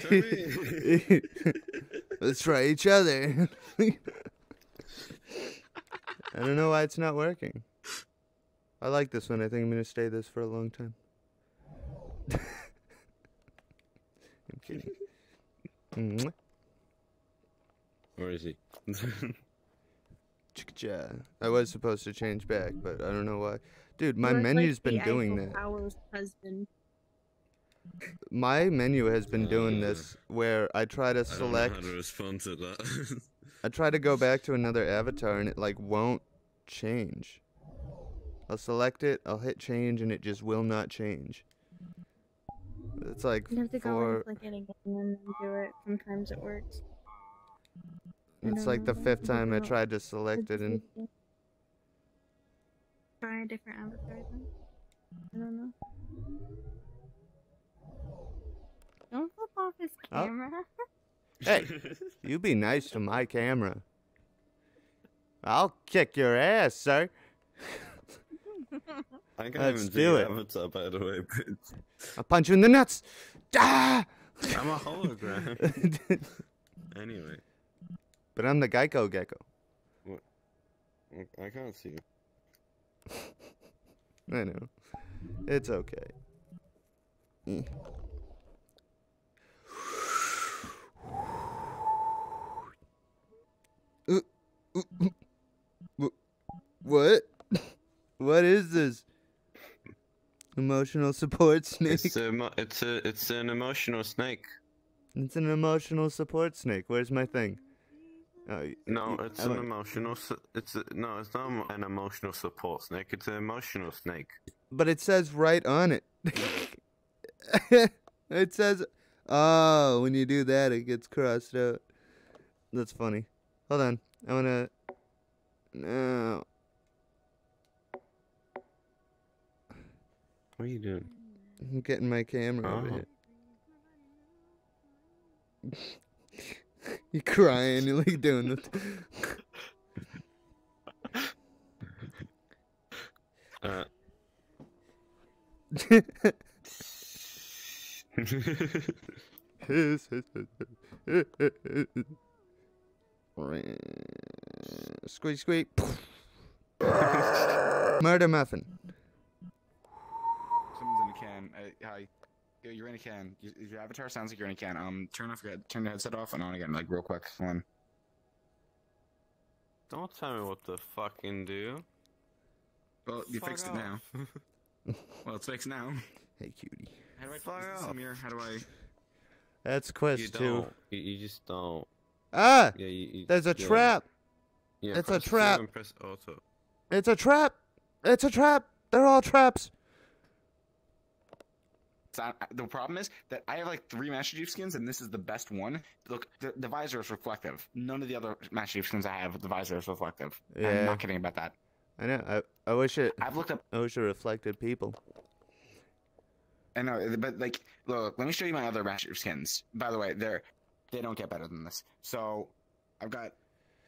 Try me. Let's try each other. I don't know why it's not working. I like this one. I think I'm gonna stay this for a long time. I'm kidding. Mwah. Where is he? Chicka-cha. I was supposed to change back, but I don't know why. Dude, my You look like menu's been doing Eiffel that. Tower's husband. My menu has been doing this where I try to I don't know select how to respond to that. I try to go back to another avatar and it like won't change. I'll select it, I'll hit change and it just will not change. It's like You have to go four and click it again and then do it. Sometimes it works. It's don't like the um, fifth time I don't tried to select it and Try a different avatar then. I don't know. Don't flip off his Oh. camera. Hey, you be nice to my camera. I'll kick your ass, sir. I can't Let's even do do it. avatar, by the way. I'll punch you in the nuts. Ah! I'm a hologram. anyway, but I'm the Geico Gecko. What? I can't see you. I know. It's okay. Mm. Uh, uh, uh, wh- What? What is this? Emotional support snake. It's a, it's a, it's an emotional snake. It's an emotional support snake. Where's my thing? Oh, No, it's an emotional. It's a, no, it's not an emotional support snake. It's an emotional snake. But it says right on it. it says, oh, when you do that, it gets crossed out. That's funny. Hold on. I want to. No. What are you doing? I'm getting my camera over Oh. here. you crying. You're like doing the. Uh, squeak, squeak. Murder muffin. Someone's in a can. Uh, hi. Yo, You're in a can. Y- Your avatar sounds like you're in a can. Um, turn off turn the headset off and on again, like real quick. One. Don't tell me what to fucking do. Well, you Fuck fixed it now. well, it's fixed now. Hey, cutie. How do I Fuck is this off. How do I? That's You quest two. don't. You, you just don't. Ah! Yeah, you, you, There's a yeah. trap. Yeah, It's a trap. Press auto. It's a trap. It's a trap. They're all traps. It's not, the problem is that I have like three Master Chief skins, and this is the best one. Look, the, the visor is reflective. None of the other Master Chief skins I have, the visor is reflective. Yeah. I'm not kidding about that. I know. I, I wish it. I've looked up. I wish it reflected people. I know, but like, look, let me show you my other Master Chief skins. By the way, they're they don't get better than this. So, I've got.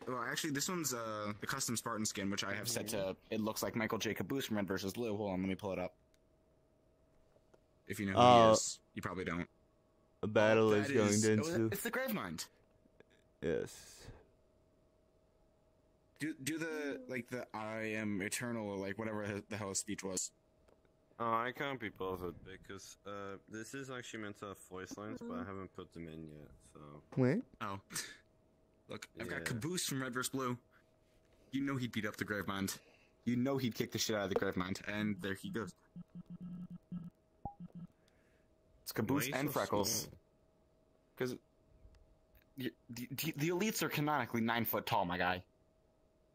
Well, actually, this one's uh the custom Spartan skin, which I have set to. It looks like Michael J. Caboose from Red vs. Blue. Hold on, let me pull it up. If you know who Uh, he is, you probably don't. A battle is, going is- to oh. It's the Gravemind. Yes. Do do the like the I am eternal or like whatever the- the hell his speech was. Oh, I can't be bothered because uh, this is actually meant to have voice lines, but I haven't put them in yet. So Wait. Oh, look, I've got Caboose from Red vs. Blue. You know he'd beat up the Gravemind. You know he'd kick the shit out of the Gravemind, and there he goes. It's Caboose Why and so Freckles. Because the, the, the elites are canonically nine foot tall, my guy.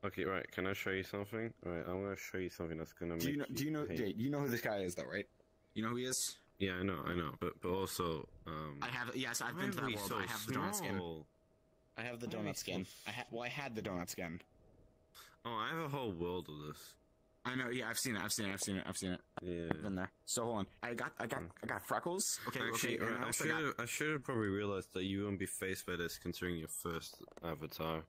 Okay, right. Can I show you something? Right, I'm gonna show you something that's gonna Do you know? make Do you know? Jay, you know who this guy is, though, right? You know who he is? Yeah, I know, I know, but but also, um, I have. Yes, I've been to that world. so I have the donut skin. I have the donut skin. I ha- well, I had the donut skin. Oh, I have a whole world of this. I know. Yeah, I've seen it. I've seen it. I've seen it. I've seen it. Yeah. I've been there. So hold on. I got. I got. I got freckles. Okay. Actually, okay. And I I should got- I should have probably realized that you wouldn't be faced by this considering your first avatar.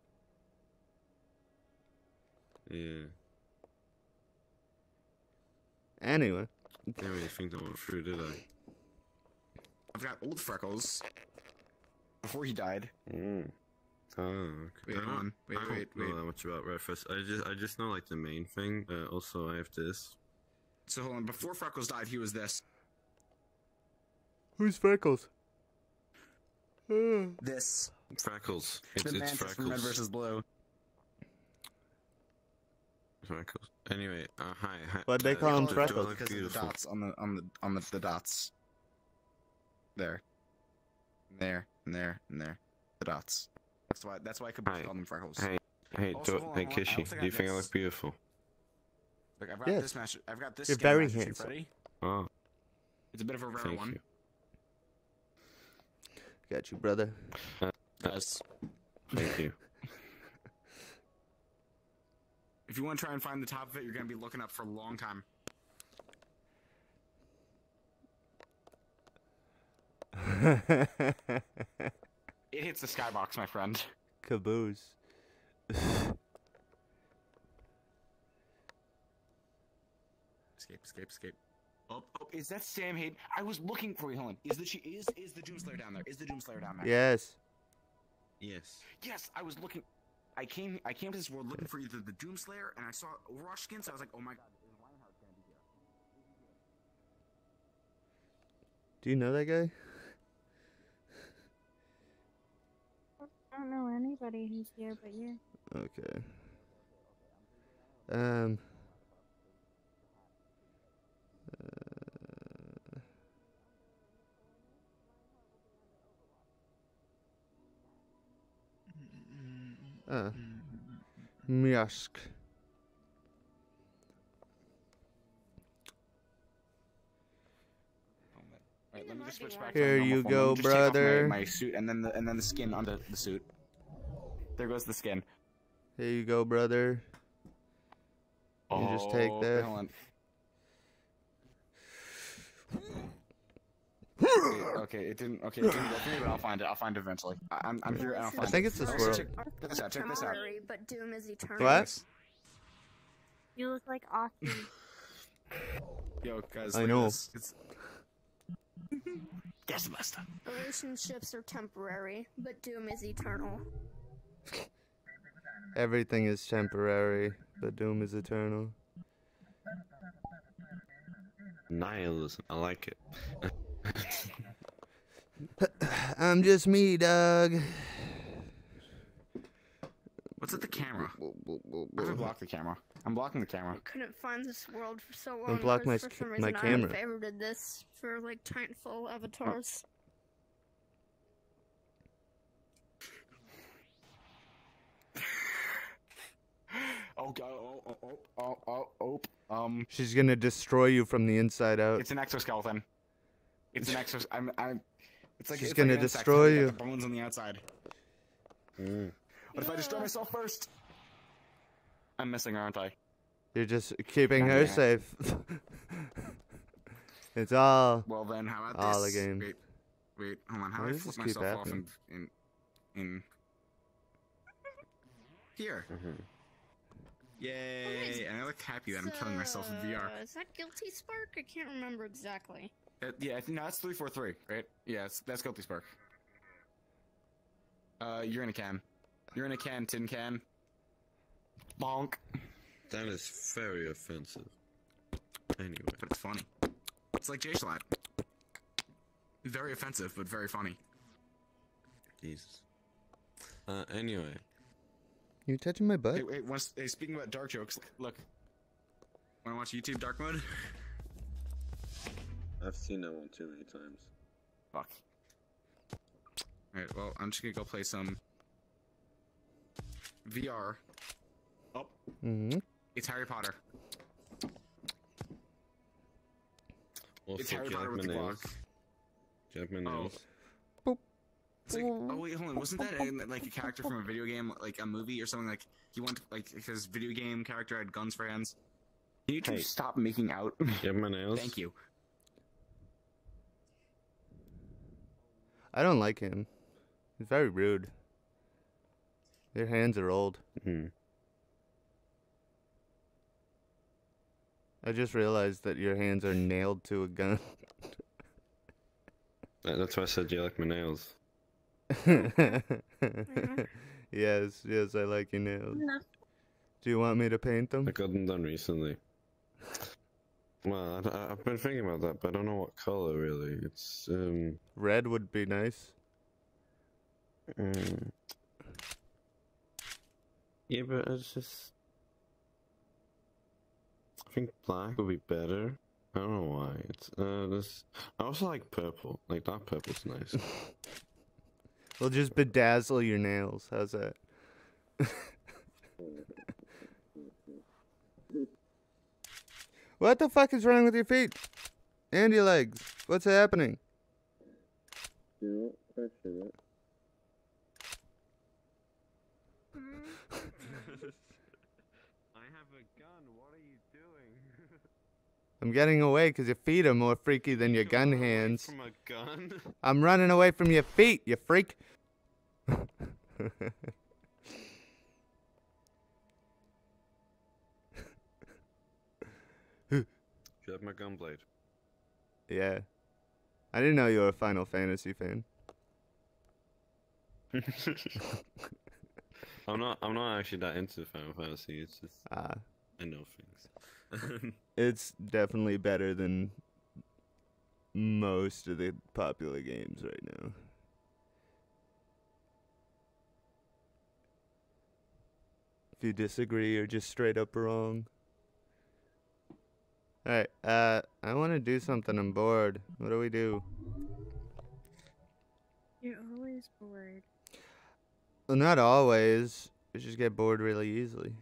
Yeah. Anyway, Didn't really think that one through, did I? I've got old freckles. Before he died. Mm. Oh, okay. Wait, I hold don't- on. Wait, I don't wait, know wait. that much about Redfest. I just I just know like the main thing. Uh, also, I have this. So hold on. Before freckles died, he was this. who's Freckles? This. Freckles. It's, the it's mantis Freckles. from Red versus Blue. Freckles. Anyway, uh, hi. hi What'd they uh, call him do Freckles? look Because of the beautiful? dots on the on the on the, the dots. There. There, and there, and there. The dots. That's why. That's why I could Hi. call them freckles. Hey, hey, Also, do, on, hey, hold Kishi. Do you got think I look beautiful? Look, I've got Yes. this match. I've got this. You're skin very handsome. Freddy. Oh, It's a bit of a rare thank one. you. got you, brother. Guys, Thank you. If you want to try and find the top of it, you're gonna be looking up for a long time. It hits the skybox, my friend. Caboose. Escape, escape, escape. Oh, oh, is that Sam Hayden? I was looking for you, Helen. Is the she is is the Doomslayer down there? Is the Doomslayer down there? yes. Yes. Yes, I was looking. I came. I came to this world looking for either the Doomslayer, and I saw Overwatch skin, so I was like, "Oh my god, is Lionheart gonna be here?" Do you know that guy? I don't know anybody who's here but you. Okay. Um. Uh. Myask. Alright, let me just switch back. Here you go, Let me just take off my- brother. My, suit and then the and then the skin under the suit. There goes the skin. Here you go, brother. You just take Oh, that. hold okay, okay, it didn't. Okay, it didn't go for me, but I'll find it. I'll find it eventually. I, I'm, I'm here and I'll I find it. think it's this Also, world. Check, check this out. Check this out. Temporary, but Doom is eternal. What? You look like Austin. Yo, guys. I know. this. It's... Guess the best. Relationships are temporary, but Doom is eternal. Everything is temporary, but doom is eternal. Nihilism. I like it. I'm just me, Doug. What's at the camera? I'm gonna block the camera. I'm blocking the camera. Couldn't find this world for so Don't long. block because my for sc- some my camera. I favorited this for like Titanfall avatars. Oh god. Oh oh oh oh oh. oh. Um. She's gonna destroy you from the inside out. It's an exoskeleton. It's an exos. I'm. I'm. It's like She's it's gonna like destroy you you. The bones on the outside. Mm. What if I destroy myself first? I'm missing, her, aren't I? You're just keeping God her damn safe. it's all. Well then, how about All this? the game. Wait, wait, hold on. How Why do I flip myself off in, in in here? Mhm. Yay! And I look happy that I'm killing myself in VR. Is that Guilty Spark? I can't remember exactly. Uh, yeah, I think no, that's three four three, right? Yeah, it's, that's Guilty Spark. Uh, you're in a can. You're in a can, tin can. Bonk. That is very offensive. Anyway. But it's funny. It's like JSchlatt. Very offensive, but very funny. Jesus. Uh, anyway. You touching my butt? Hey, wait, once, hey, speaking about dark jokes, look. Wanna watch YouTube dark mode? I've seen that one too many times. Fuck. Alright, well, I'm just gonna go play some VR. Oh, hmm it's Harry Potter. Also, it's Harry do you Potter like with my the nails? Glock. Do you Oh. nails? It's like, oh wait, hold on. Wasn't that a, like a character from a video game, like a movie or something? Like he went like his video game character had guns for hands. Can you two Hey. stop making out? Do my nails? Thank you. I don't like him. He's very rude. Your hands are old. Hmm. I just realized that your hands are nailed to a gun. That's why I said, you like my nails? yes, yes, I like your nails. Enough. Do you want me to paint them? I got them done recently. Well, I, I- I've been thinking about that, but I don't know what color really. It's um, Red would be nice. mm, yeah, but it's just. I think black would be better. I don't know why. It's uh, this. I also like purple. Like that purple's nice. We'll just bedazzle your nails. How's that? what the fuck is wrong with your feet? And your legs? What's happening? I have a gun. What are you doing? I'm getting away because your feet are more freaky than your gun hands. From a gun? I'm running away from your feet, you freak. you my gunblade. yeah. I didn't know you were a Final Fantasy fan. I'm not. I'm not actually that into Final Fantasy. It's just Ah, I know things. it's definitely better than most of the popular games right now. If you disagree, you're just straight up wrong. Alright, uh, I want to do something. I'm bored. What do we do? You're always bored. Well, not always. We just get bored really easily.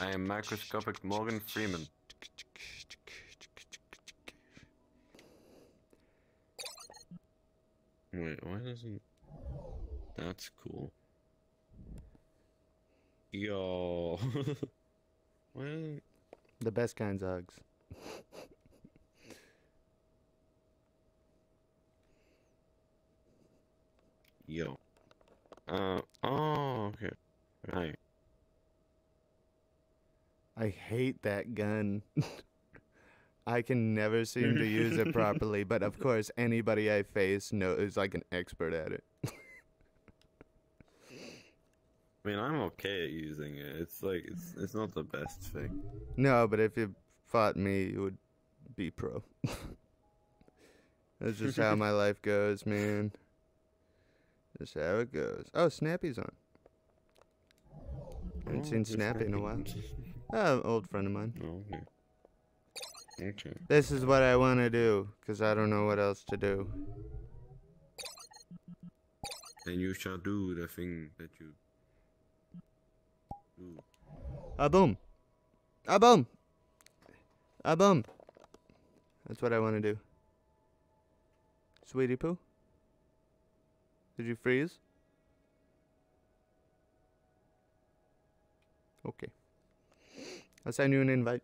I am microscopic Morgan Freeman. Wait, why doesn't? That's cool. Yo. why? doesn't- The best kinds of hugs. Yo. Uh. Oh. Okay. Hi. I hate that gun. I can never seem to use it properly, but of course, anybody I face knows is like an expert at it. I mean, I'm okay at using it. It's like it's it's not the best thing. No, but if you fought me, you would be pro. That's just how my life goes, man. That's how it goes. Oh, Snappy's on. I haven't Oh, seen Snappy in a while. Oh, old friend of mine. Oh, okay. Okay. This is what I want to do, because I don't know what else to do. And you shall do the thing that you. A boom. A boom. A boom. That's what I want to do. Sweetie Poo? Did you freeze? Okay. I'll send you an invite.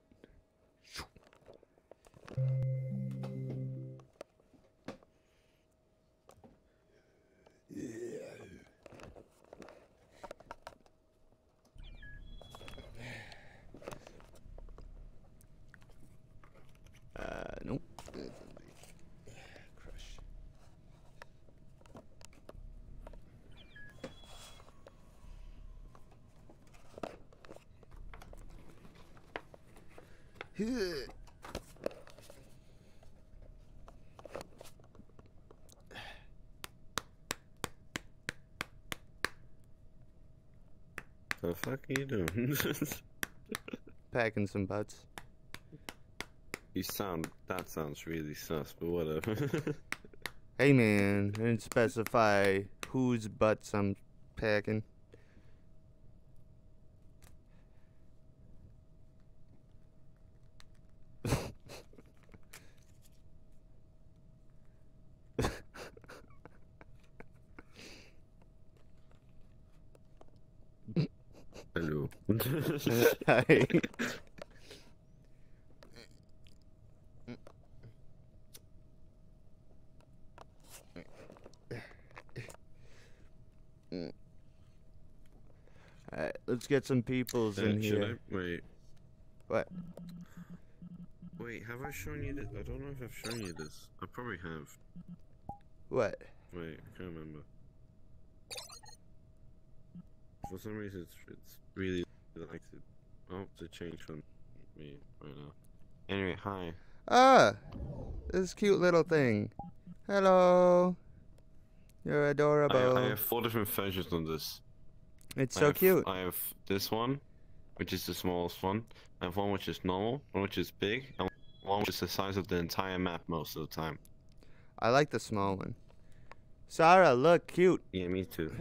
Uh, nope. Crush. The fuck are you doing? Packing some butts. you sound. That sounds really sus, but whatever. Hey man, I didn't specify whose butts I'm packing. Hello. Hi. Alright, let's get some peoples Uh, in here. I wait? What? Wait, have I shown you this? I don't know if I've shown you this. I probably have. What? Wait, I can't remember. For some reason, it's, it's really likes it. Oh, to change from me right now. Anyway, hi. Ah! This cute little thing. Hello. You're adorable. I have four different versions on this. it's I so have- cute. I have this one, which is the smallest one. I have one which is normal, one which is big, and one which is the size of the entire map most of the time. I like the small one. Sarah, look, cute. Yeah, me too.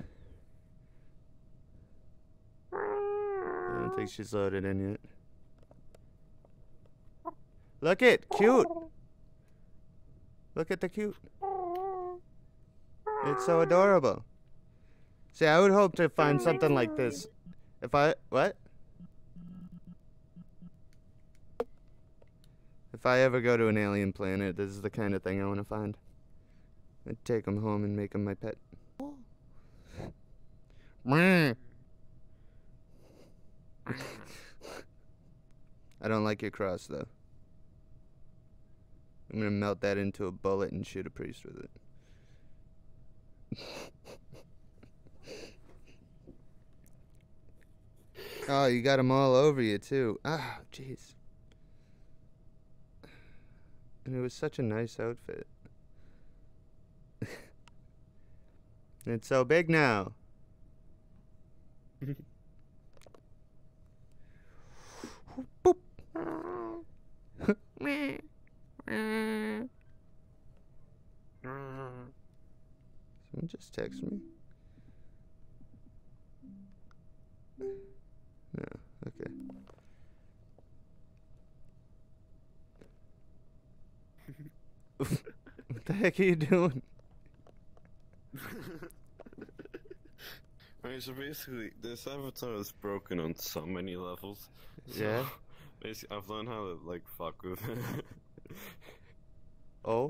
I don't think mm. she's loaded in yet. Look it, cute. Look at the cute. It's so adorable. See, I would hope to find something like this. If I what? If I ever go to an alien planet, this is the kind of thing I want to find. I'd take him home and make him my pet. I don't like your cross though. I'm gonna melt that into a bullet and shoot a priest with it. oh, you got them all over you too. Ah, jeez. And it was such a nice outfit. it's so big now. Someone just text me. No, okay. what the heck are you doing? Right, so basically, this avatar is broken on so many levels. So Yeah. Basically, I've learned how to like fuck with it. Oh,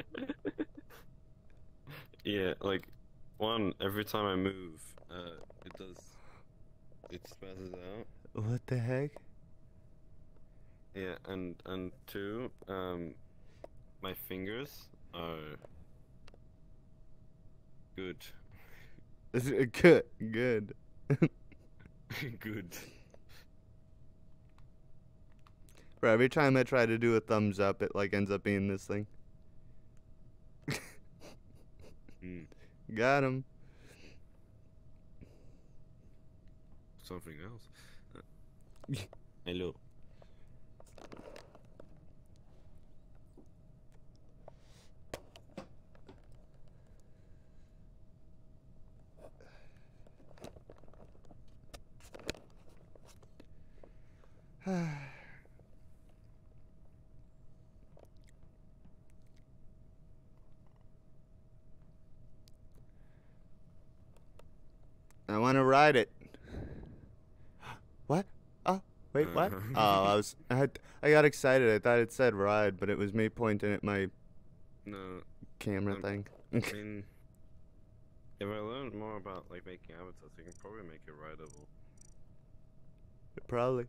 yeah, like one every time I move, uh, it does. It spazzes out. what the heck? Yeah, and and two, um, my fingers are good. Is it Good, good. good. Bro, every time I try to do a thumbs up, it like ends up being this thing. Hmm. Got him. Something else. Hello. I want to ride it. What? Oh, wait, what? Oh, I was, I, had, I got excited. I thought it said ride, but it was me pointing at my No, camera Um, thing. I mean, if I learned more about like making avatars, I can probably make it rideable. Probably.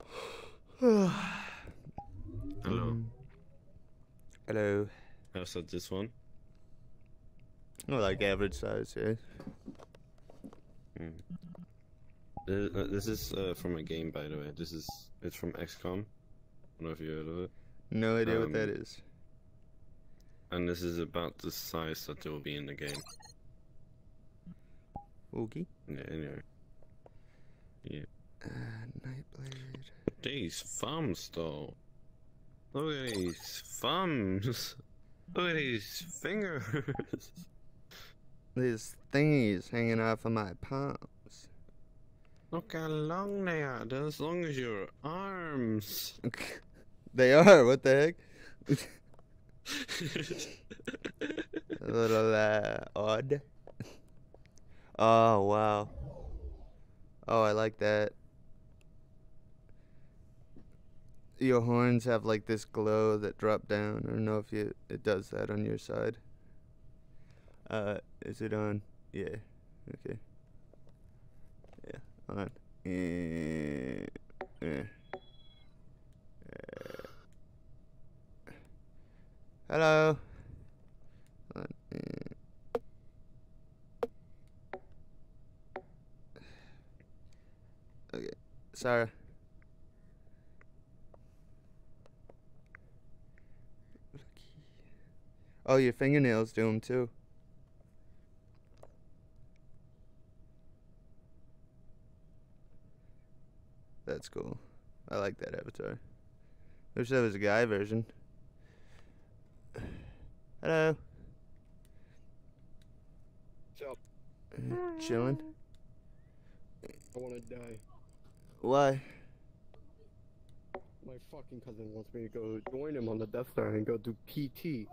Hello. Mm. Hello. How's that? This one? Like average size, yeah. Hmm. This, uh, this is uh, from a game, by the way. This is it's from XCOM. I don't know if you heard of it. No idea what that Um. And this is about the size that it will be in the game. Okay. Yeah, anyway. Yeah. Uh, Nightblade. These thumbs, though. Look at these thumbs. Look at these fingers. These thingies hanging off of my palms. Look how long they are. They're as long as your arms. they are. What the heck? A little uh, odd. Oh wow. Oh, I like that. Your horns have like this glow that drop down. I don't know if you it does that on your side. Uh, is it on? Yeah. Okay. Yeah, on. Eh, eh. Hello. Eh. Okay, Sarah. Oh, your fingernails do them too. That's cool. I like that avatar. Wish there was a guy version. Hello. So, Uh, chilling. I wanna die. Why? My fucking cousin wants me to go join him on the Death Star and go do PT.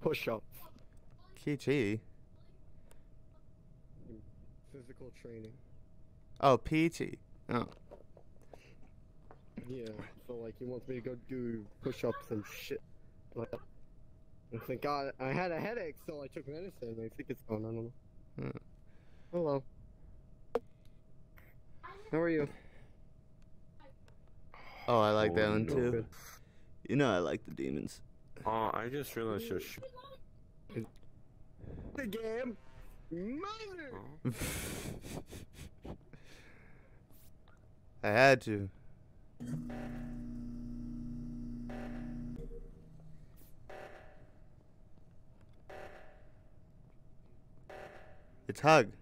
Push ups. KT. Physical training. Oh, PT. Oh. Yeah, so like he wants me to go do push ups and shit. Like that. I think God, I had a headache, so I took medicine. I think it's gone. I don't know. Hmm. Hello. How are you? Oh, I like that one no. too. Good. You know I like the demons. Oh, I just realized your sh- The game. Mother. I had to. It's hug.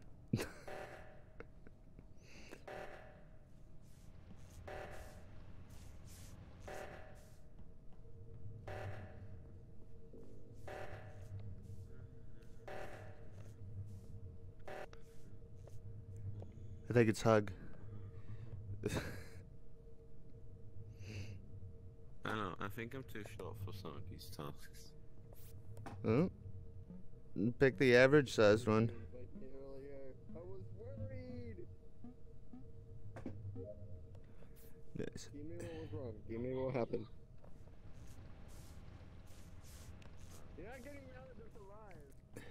I think it's hug. I don't know. I think I'm too short for some of these tasks. oh. Pick the average sized one. Like I was worried. Nice. Give me what was wrong. Give me what happened. You're not getting me out of this alive.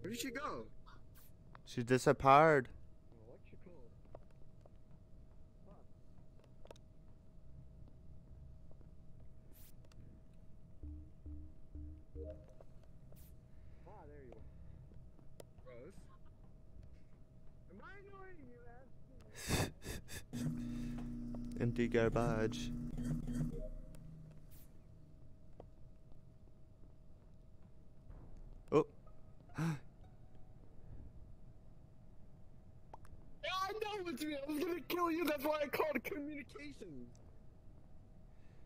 Where did she go? She disappeared. Empty garbage. Oh. Yeah, I know it's me. I was gonna kill you. That's why I called communications.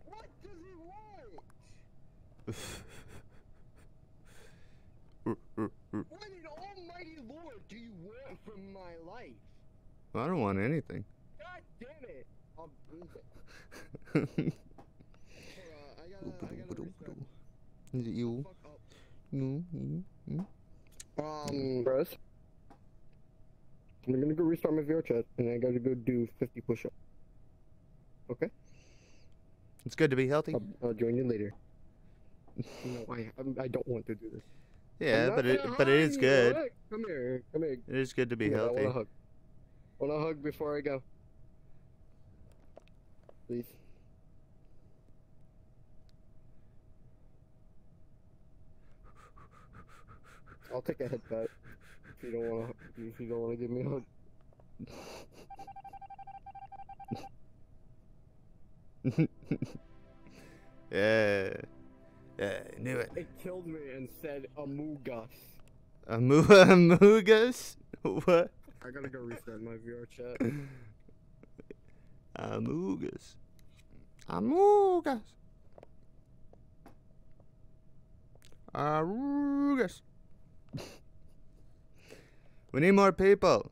What does he want? What in almighty Lord do you want from my life? I don't want anything. God damn it! Um, okay. Hold on, I gotta, I gotta. Is it you? Fuck up. You? You? You? Um, bros. I'm gonna go restart my VRChat, and I gotta go do 50 push-ups. Okay? It's good to be healthy. I'll, I'll join you later. No, I, I'm, I don't want to do this. Yeah, but it but it is good. look. Come here, come here. It is good to be here, I healthy. want a hug. Want a hug before I go? Please. I'll take a headbutt if you don't want to. If you don't want to give me a hug. yeah. Yeah, I knew it. It killed me and said Amugas. Amu- Amugas? What? I gotta go restart my VRChat. Amugas. Amugas. Arugas. We need more people.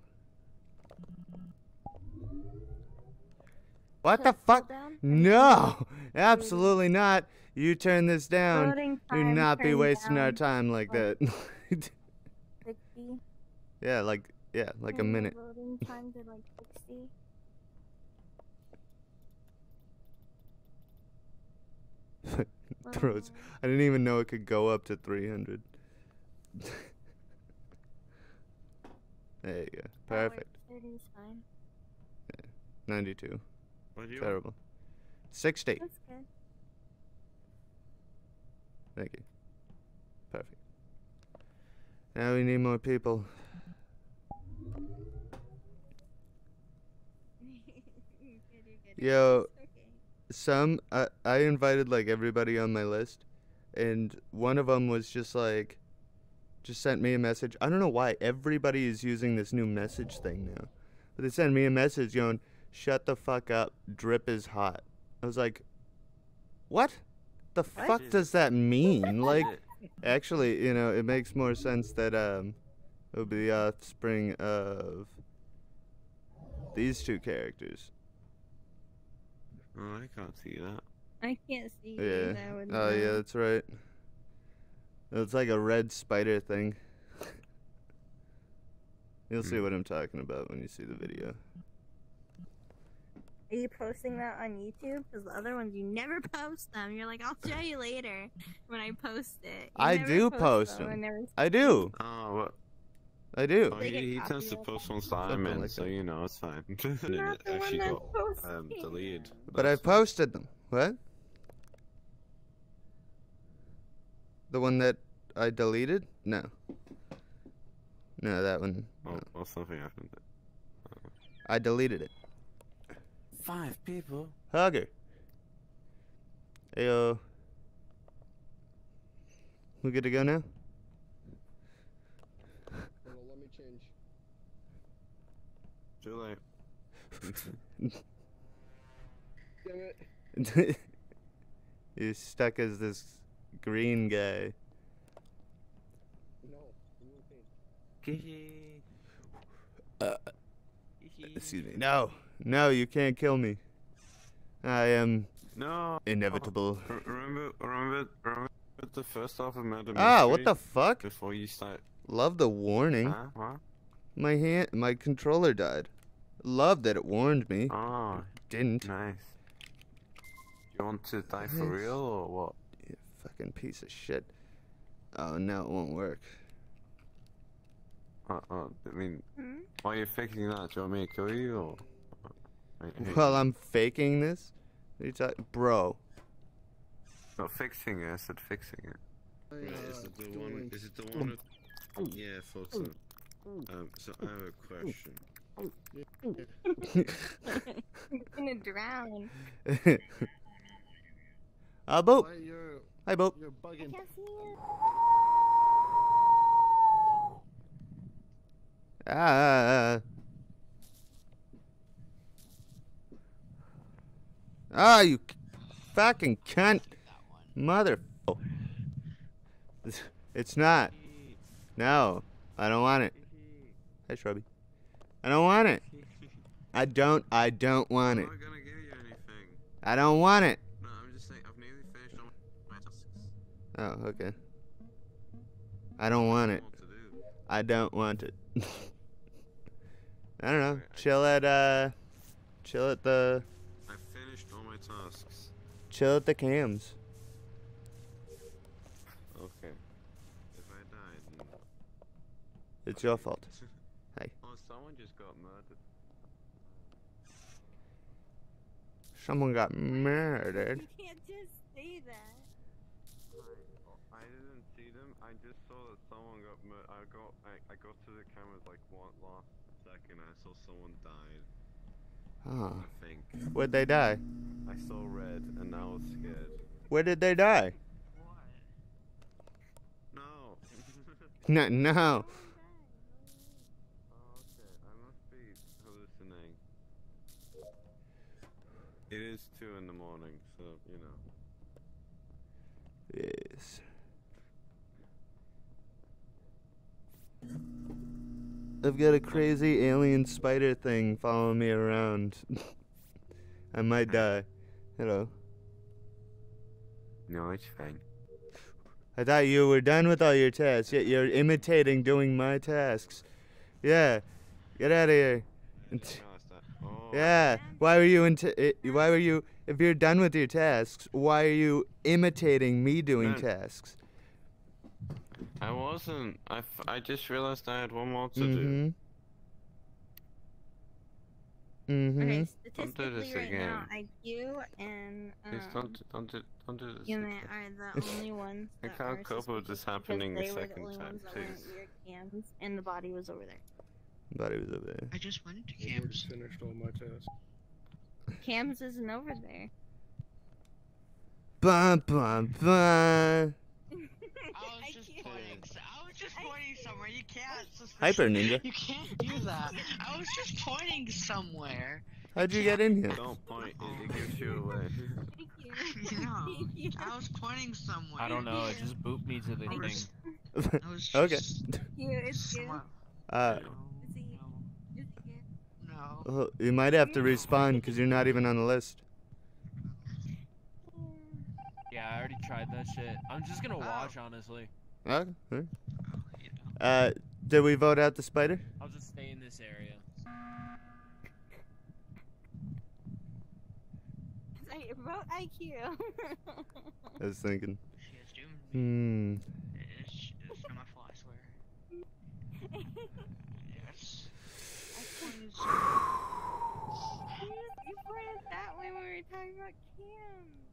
What the fuck? No, absolutely not. You turn this down. Do not be wasting our time like that. 60. yeah, like yeah, like a minute. Loading time to like 60. Throws. I didn't even know it could go up to 300. There you go. Perfect. 30 is fine. 92. What do you Terrible. 60. That's good. Thank you. Perfect. Now we need more people. Yo, some I I invited like everybody on my list, and one of them was just like, just sent me a message. I don't know why everybody is using this new message thing now, but they sent me a message going, "Shut the fuck up, drip is hot." I was like, "What? The fuck does that mean?" Like, actually, you know, it makes more sense that um, it would be the offspring of these two characters. Oh, I can't see that. I can't see Yeah. you. That would Oh yeah, that's right. It's like a red spider thing. You'll see Hmm. what I'm talking about when you see the video. Are you posting that on YouTube? Because the other ones, you never post them. You're like, I'll show you later when I post it. You I do post I them. never I do. Oh, what? I do. Oh, he, he tends to post once Something I'm in, like so you know it's fine. not the actually one got that's um, deleted. But I posted them. What? The one that I deleted? No. No, that one. Oh, no. well, something happened. I deleted it. Five people. Hugger. Ayo. We good to go now? Hold on, let me change. Too late. Damn it. You're stuck as this green guy. No. the new thing. Uh, excuse me. No, no, you can't kill me. I am No. inevitable. Remember, remember, remember the first half of Murder Ah, what the fuck? Before you start. Love the warning. Huh? My hand, my controller died. Love that it warned me. Oh, Didn't. nice. You want to die for real or what? You fucking piece of shit. Oh no, it won't work. Uh, uh, I mean, Hmm? why are you faking that? Do you want me to kill you or? Well, I'm faking this. What are you talking, bro? Not fixing it. I said fixing it. I, Wait, is it the one? Is it the one? With, yeah, I thought so. Um, so I have a question. You're gonna drown. Ah, Boop. Why you're Hi, Boop. you're I bugging. can't see it. Ah. Ah, you fucking cunt. Mother. oh. It's not. No, I don't want it. Hey, Shrubby. I don't want it. I don't. I don't want it. not gonna give you anything. I don't want it. Oh, okay. I don't want it. What to do? I don't want it. I don't know. Chill at uh, chill at the I finished all my tasks. chill at the cams. Okay. If I died, then... It's your fault. Hey. Oh, someone just got murdered. Someone got murdered. You can't just say that. I, I didn't see them. I just saw that someone got murdered. I got I, I got to the cameras like one last second. I saw someone died. Oh, I think where'd they die? I saw red, and I was scared. Where did they die? No. No, no. Oh, okay. I must be hallucinating. It is two in the morning, so you know. Yes. I've got a crazy alien spider thing following me around. I might die. Hello. No, it's fine. I thought you were done with all your tasks, yet you're imitating doing my tasks. Yeah. Get out of here. Oh, Yeah. Why were you into eh, why were you if you're done with your tasks, why are you imitating me doing tasks? I wasn't. I, f- I just realized I had one more to do. Mhm. Mhm. Okay, Don't do this statistically right now, again. IQ and Please um, don't don't do don't do this. Yumi again. are the only ones. I that can't are cope with this suspicious happening because a they were the second only time, ones that weren't please. cams, and the body was over there. The Body was over there. I just went to I already camps. finished all my tasks. Cams isn't over there. Bum bum bum. I was just pointing. s- I was just pointing somewhere. You can't. Hyper Ninja. You can't do that. I was just pointing somewhere. How'd you get in here? Don't point. It, it gives you away. no, I was pointing somewhere. I don't know. It just booped me to the I thing. was- I was okay. just You, it's you. Uh, Is he? Is he? No. well, you might have to respawn because you're not even on the list. Yeah, I already tried that shit. I'm just gonna watch, honestly. Okay. alright. Uh, did we vote out the spider? I'll just stay in this area. I wrote IQ. I was thinking. She is doomed. Hmm. It's, it's not my fault, I swear. Yes. I pointed you, you pointed that way when we were talking about cams.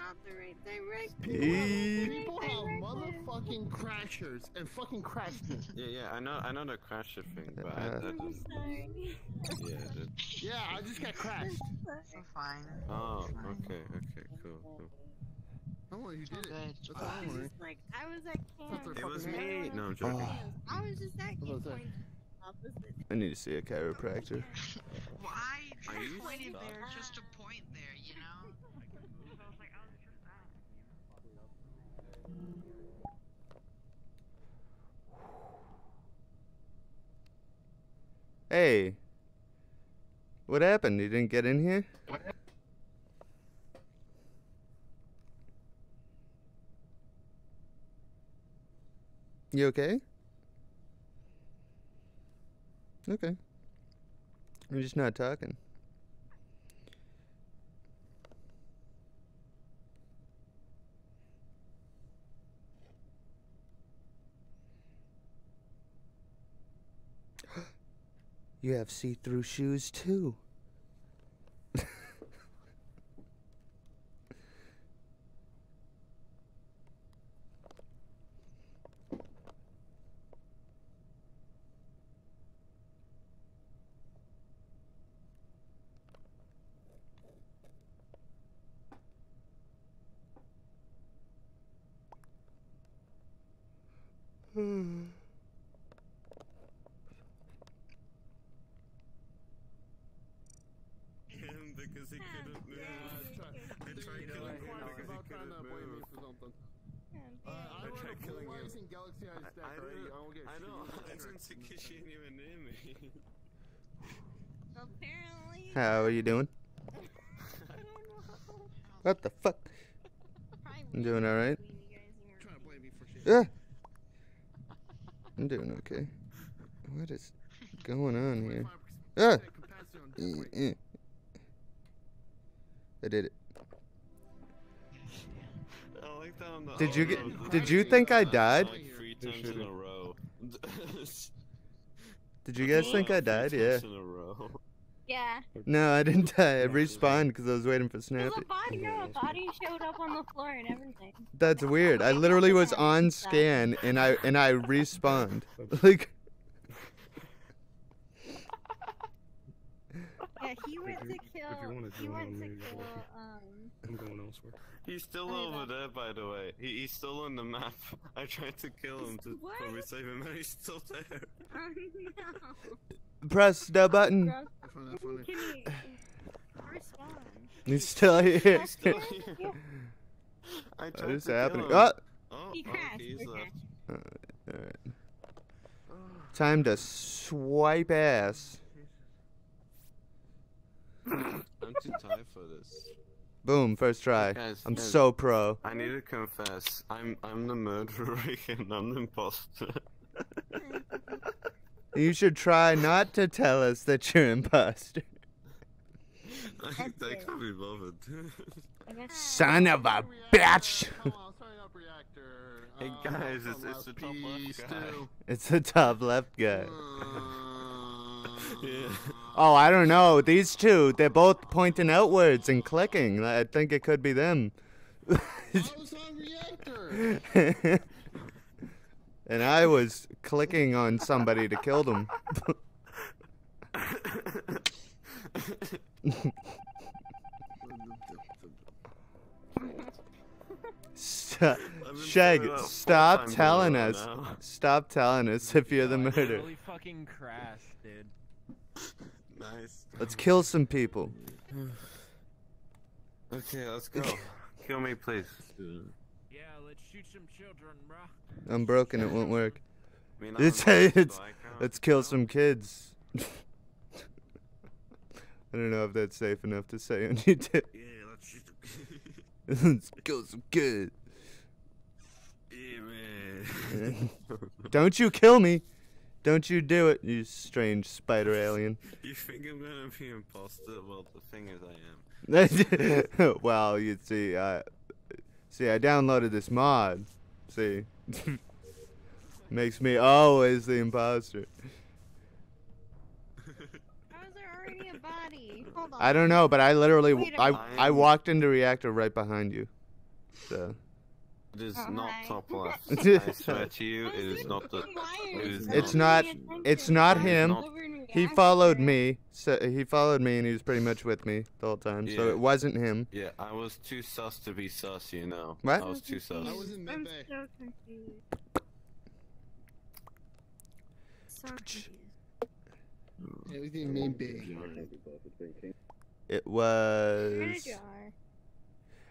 Not the right direction. People have motherfucking crashers and fucking crash me. Yeah, yeah. I know. I know the crash thing, but I, I Uh. I'm sorry. Yeah. It, Yeah, I just got crashed. So fine. oh. Okay. Okay. Cool. Cool. Oh, you did it. Good. That's It's all I was just like, I was at camp. It was me. No, I'm joking. Oh. I was just at camp was that? pointing opposite. I need to see a chiropractor. Why Are you just pointed stuck? there just to point there, you know? Hey. What happened? You didn't get in here? You okay? Okay. You're just not talking. You have see-through shoes too. Him because he couldn't move. I tried killing him because he couldn't move. Uh, I I run tried a killing full him. rising Galaxy Eye I alright? didn't- I won't get I know. You I don't didn't see because she ain't even near me. Apparently. How are you doing? I don't know. What the fuck? I'm doing all right. you guys weren't Trying to blame me for shit. Yeah. I'm doing okay. What is going on here? Ah! capacity on Eh, death rate. eh. I did it. I like that on the Did you get- did you think I died? Like three times in a row. Did you guys think I died? Yeah. in a row. Yeah. No, I didn't die. I respawned because I was waiting for There's Snappy. a body, no, a body showed up on the floor and everything. That's weird. I literally was on scan and I and I respawned. Like Yeah, he went to kill. if you wanna He went to kill. Um. I'm going elsewhere. He's still I over know. there, by the way. He, he's still on the map. I tried to kill him to What? probably save him, and he's still there. Oh no. press the button. Gross. That's funny, that's funny. Can you respond? He's still here. He's still here. I tried is to kill happening? him. Oh, Oh, oh He oh, crashed. he's He left. alright. Time to swipe ass. I'm too tired for this. Boom, first try. Guys, I'm guys, so pro. I need to confess. I'm I'm the murderer and I'm the imposter. You should try not to tell us that you're imposter. I, I can't be bothered. Son of a bitch! hey guys, it's, it's the top left guy. It's the top left guy. yeah. Oh, I don't know. These two, they're both pointing outwards and clicking. I think it could be them. and I was clicking on somebody to kill them. Stop. Shag, doing it a stop telling us. now. Stop telling us if you're the I murderer. literally fucking crashed, dude. Nice. Let's kill some people. Okay, let's go. Kill me, please. Yeah, let's shoot some children, bruh. I'm broken. It won't work. I mean, It's, imposter, it's so let's kill some kids. I don't know if that's safe enough to say on YouTube. Yeah, let's shoot them. let's kill some kids. yeah, man. Don't you kill me. Don't you do it, you strange spider alien. You think I'm gonna be imposter? Well, the thing is, I am. well, you see, I see, I downloaded this mod. See, makes me always the imposter. How is there already a body? Hold on. I don't know, but I literally, Wait a I, minute. I walked into reactor right behind you. So. It is Oh, not hi. top left. I swear to you, it is not the. It is It's not. It's not him. not- He followed me. So he followed me, and he was pretty much with me the whole time. So it wasn't him. Yeah, I was too sus to be sus, you know. What? I was too sus. I was in I'm Medbay. so confused. So confused. It was in It Where was. did you are?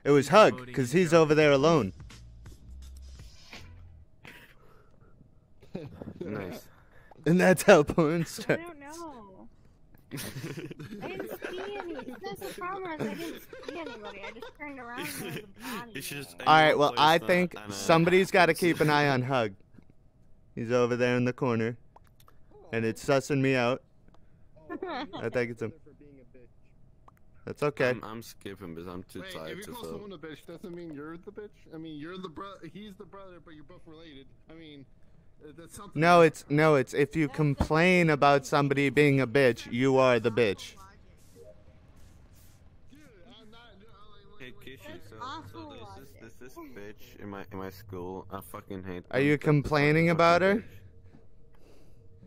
It was Hug, cause he's over there alone. Nice. And that's how porn I starts. don't know. I didn't see any. That's the problem. Is I didn't see anybody. I just turned around and was a body. You just. All right. Well, I think somebody's got to keep an eye on Hug. He's over there in the corner, and it's sussing me out. I think it's him. For being a bitch. That's okay. I'm, I'm skipping because I'm too Wait, tired if to you call fill. someone a bitch, doesn't mean you're the bitch. I mean, you're the bro. He's the brother, but you're both related. I mean, that's something. No, it's no, it's if you complain about somebody being a bitch, you are the bitch. Dude, I'm not. Hey, Kishi, so, so there's this, there's this bitch in my in my school. I fucking hate. Are you complaining about her?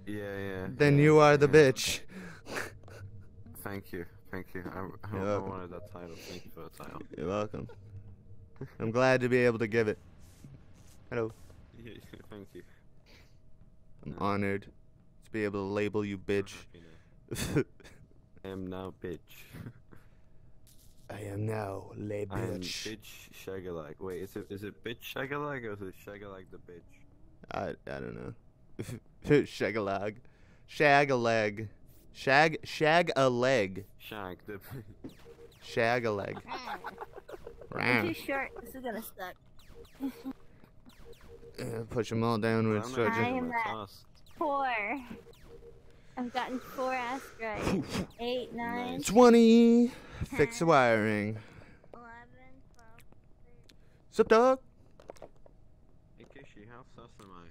Yeah, yeah. Then yeah, you are the yeah. bitch. Thank you, thank you. I, I, I wanted that title. Thank you for the title. You're welcome. I'm glad to be able to give it. Hello. Yeah, thank you. I'm honored to be able to label you bitch. I am now bitch. I am now lay I am bitch. bitch shagalag. Wait, is it is it bitch shagalag or is it shagalag the bitch? I I don't know. Shagalag. Shag a leg. Shag shag a leg. Shag the. Shag a leg. I'm too short. This is gonna suck. Uh, push them all downward, I'm not I am my at- Four. I've gotten four asteroids. Eight, nine, Nice. 20. Fix the wiring. eleven, twelve. Sup, dog? Hey Kishi, how sus am I?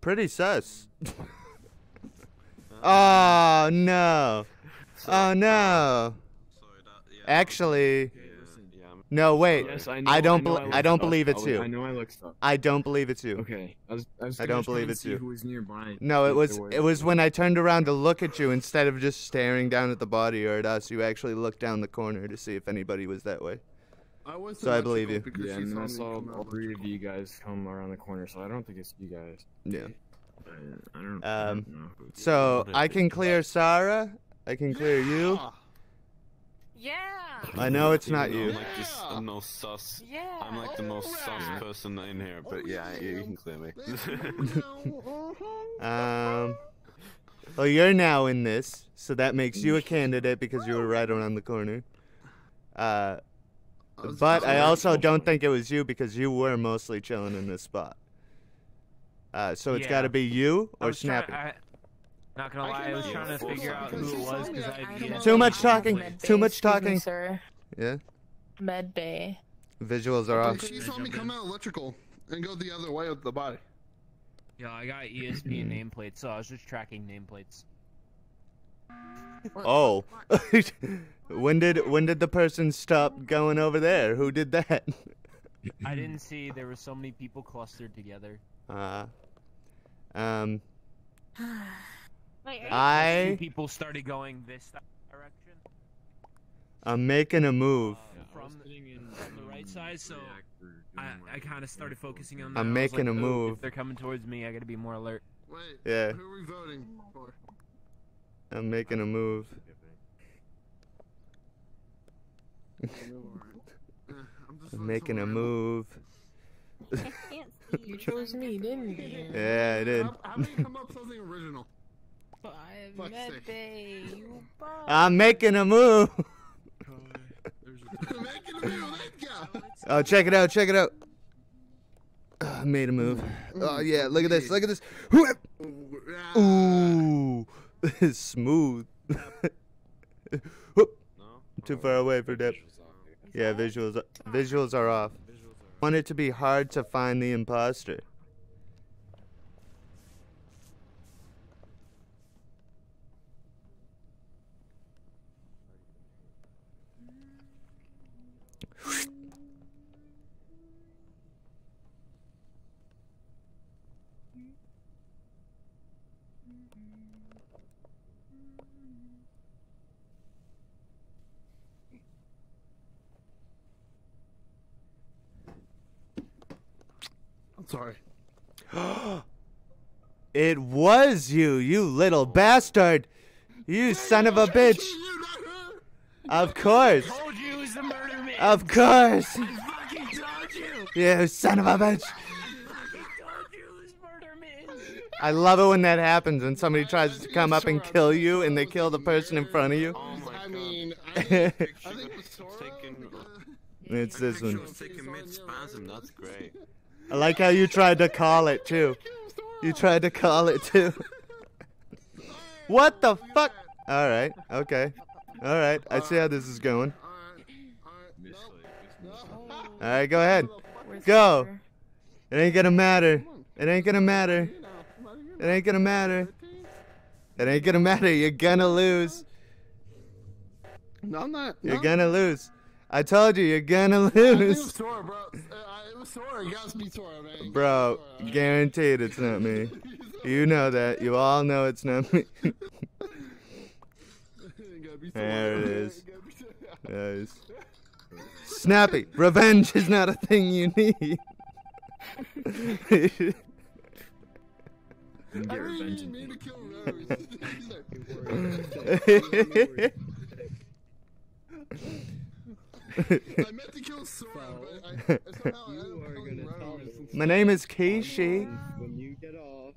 Pretty sus. Uh, oh, no. so- Oh, no. Sorry, that, yeah, Actually, Yeah, yeah, I'm- no, wait. Yes, I know. I don't, know bel look I don't believe it's I- you. I know I look stuff. I don't believe it's you. Okay, I was. I, was I gonna don't believe and it's see you. Who was nearby? No, it was it was when I turned around to look at you instead of just staring down at the body or at us. You actually looked down the corner to see if anybody was that way. I was So I believe you. Yeah, and I saw all three of you guys come around the corner, so I don't think it's you guys. Yeah. I, I don't. I Um, don't know. So I can clear Sarah. I can clear you. Yeah. I know it's not you. I'm like this, I'm no sus. Yeah. I'm like the most sus Alright. person in here, but Oh, yeah, yeah. you, you can clear me. Um, Well, you're now in this, so that makes you a candidate because you were right around the corner. Uh, but I also don't think it was you because you were mostly chilling in this spot. Uh, so it's got to be you or was trying- Snappy. I- Not gonna lie, I was trying to figure out who it was because I had Too much talking. Too much Excuse me, talking. sir. Yeah. Med bay. Visuals are off. She saw me come out electrical and go the other way with the body. Yeah, I got ESP nameplates, so I was just tracking nameplates. Oh. when did when did the person stop going over there? Who did that? I didn't see there were so many people clustered together. Uh, um, Wait, I people started going this direction I'm making a move. Uh, from the, from the right side, so I, I kind of started focusing on that. I'm making like, a oh, move." If they're coming towards me, I gotta be more alert. Wait. Yeah. Who are we voting for? I'm making a move. I'm making a move. You chose me, didn't you? Yeah, I did. How, how about you come up with something original? I'm making a move. making a move. Let's go. Oh, check it out, check it out. Ah, I made a move. Oh yeah, look at this, look at this. Whoop. Ooh, smooth. Too far away for that. Yeah, visuals. Visuals are off. Want it to be hard to find the imposter. I'm sorry. It was you, you little bastard. You son of a bitch. Of course. Of course. I fucking told you. You son of a bitch. I told you it murder man. I love it when that happens when somebody tries to come up and kill you and they kill the person in front of you. Oh I mean, Taken, It's this one. taken mid spasm. That's great. I like how you tried to call it too. You tried to call it too. what the fuck? All right. Okay. All right. I see how this is going. All right. Go ahead. Go. It ain't gonna matter. It ain't gonna matter. It ain't gonna matter. It ain't gonna matter. You're gonna lose. No, I'm not. You're no. gonna lose. I told you, you're gonna I think it was lose. Sora, bro. Uh, it was Sora. You gotta be Sora, man. Bro, guaranteed it's not me. You know that. You all know it's not me. there it is. Nice. Snappy, revenge is not a thing you need. I really didn't mean to kill Rose. I meant to kill Sora, but I, somehow I ended up killing Rose. My name is Keishi. When you get off.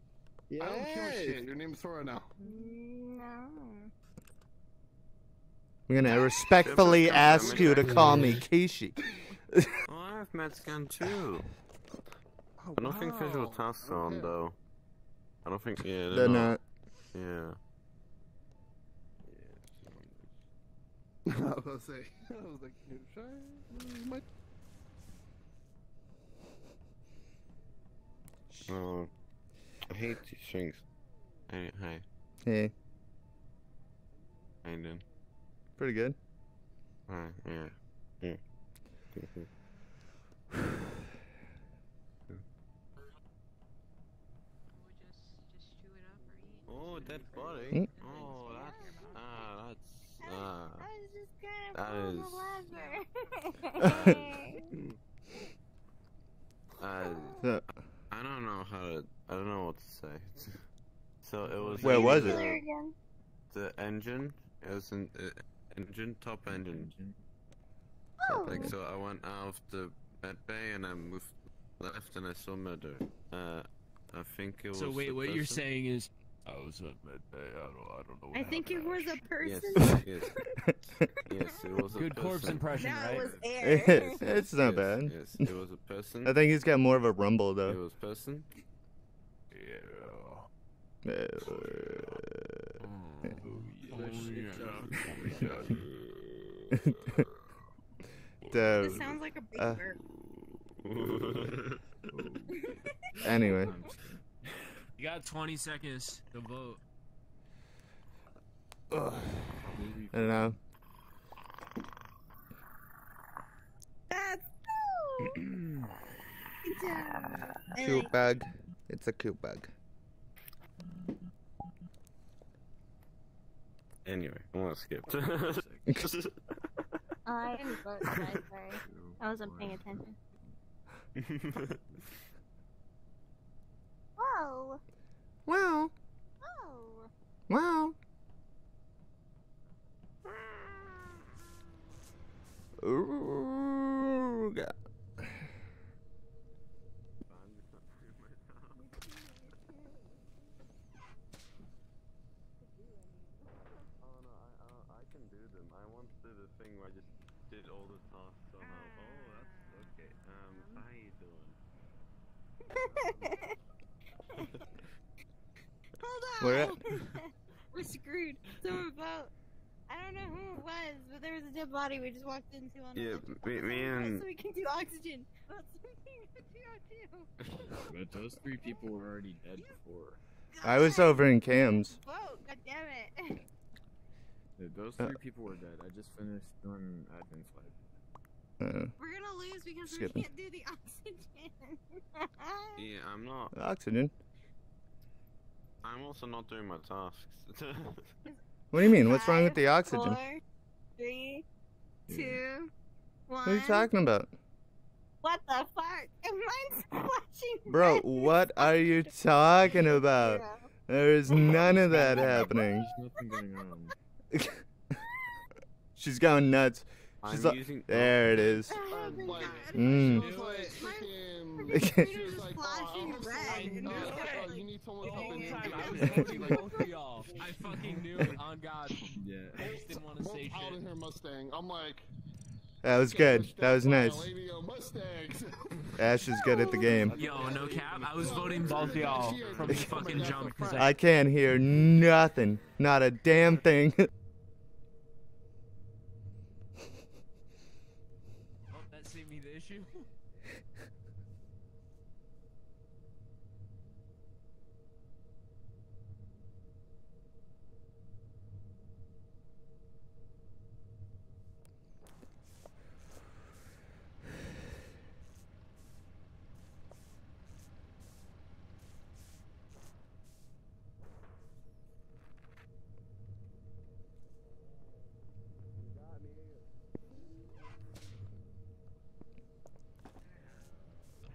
I don't kill shit. Your name is Sora now. I'm gonna respectfully ask you to call me Keishi. Oh, I have med scan too. I don't think visual tasks are on though. I don't think. Yeah, they're, They're not. Yeah. I was about to say. I was like, should I? Might... Oh, I hate these things. Hey, hi. Hey, How you doing? Pretty good. Hi. Yeah. Yeah. Oh, dead body. Mm. Oh, that's ah, that's ah. I was just kind That of is. lever. Uh, I don't know how to. I don't know what to say. so it was. Where was it? Again. The engine. It was an uh, engine, top engine. Oh. Like so, I went out of the med bay and I moved left and I saw murder. Uh, I think it was. So wait, the what you're saying is, I was at midday. I don't. I don't know. What I think it was a person. Yes, yes, it was a Good corpse impression, No, right? it was air. it's not Yes, bad. Yes, it was a person. I think he's got more of a rumble though. It though. was person. Yeah. Uh, This sounds like a big Uh. Anyway, You got 20 seconds to vote. Ugh. I don't know. That's Good job. Cute bug. It's a cute bug. Anyway, I want to skip. I didn't vote, guys. Sorry. I wasn't paying attention. Whoa! Wow. Whoa! Wow. Hmm. Ooh, God. Oh no, I, I, I can do them. I once did a thing where I just did all the tasks somehow. Oh, that's okay. Um, how you doing? Hold on! Where at? We're screwed. Someone vote. I don't know who it was, but there was a dead body we just walked into on Yeah, me, me and so we can do oxygen. Vote so we can do CO2. But those three people were already dead before. I was over in cams. Vote! God damn it! Yeah, Those Uh, three people were dead. I just finished doing admin flight. Uh, We're gonna lose because Skipping. we can't do the oxygen. yeah, I'm not. oxygen. I'm also not doing my tasks. What do you mean? What's wrong with the oxygen? Four, three, two, one. What are you talking about? What the fuck? Mine's flashing. Bro, red. what are you talking about? There is none of that happening. There's nothing going on. She's going nuts. I'm She's like, using- there it is. Oh my Like, god. Mm. she was like, freaking- Okay. she was like, flashing oh, I'm red. sorry, And uh, it was uh, like- you need someone The to help whole me. time I was voting both of y'all. Fucking knew it on God. Yeah. I just didn't want to say shit. in her Mustang. I'm like, That was good. That was nice. lady on Mustangs." Ash is good at the game. Yo, no cap. I was voting both y'all from the fucking jump. 'cause I, I can't hear nothing. Not a damn thing. oh, that saved me the issue. Back to back to back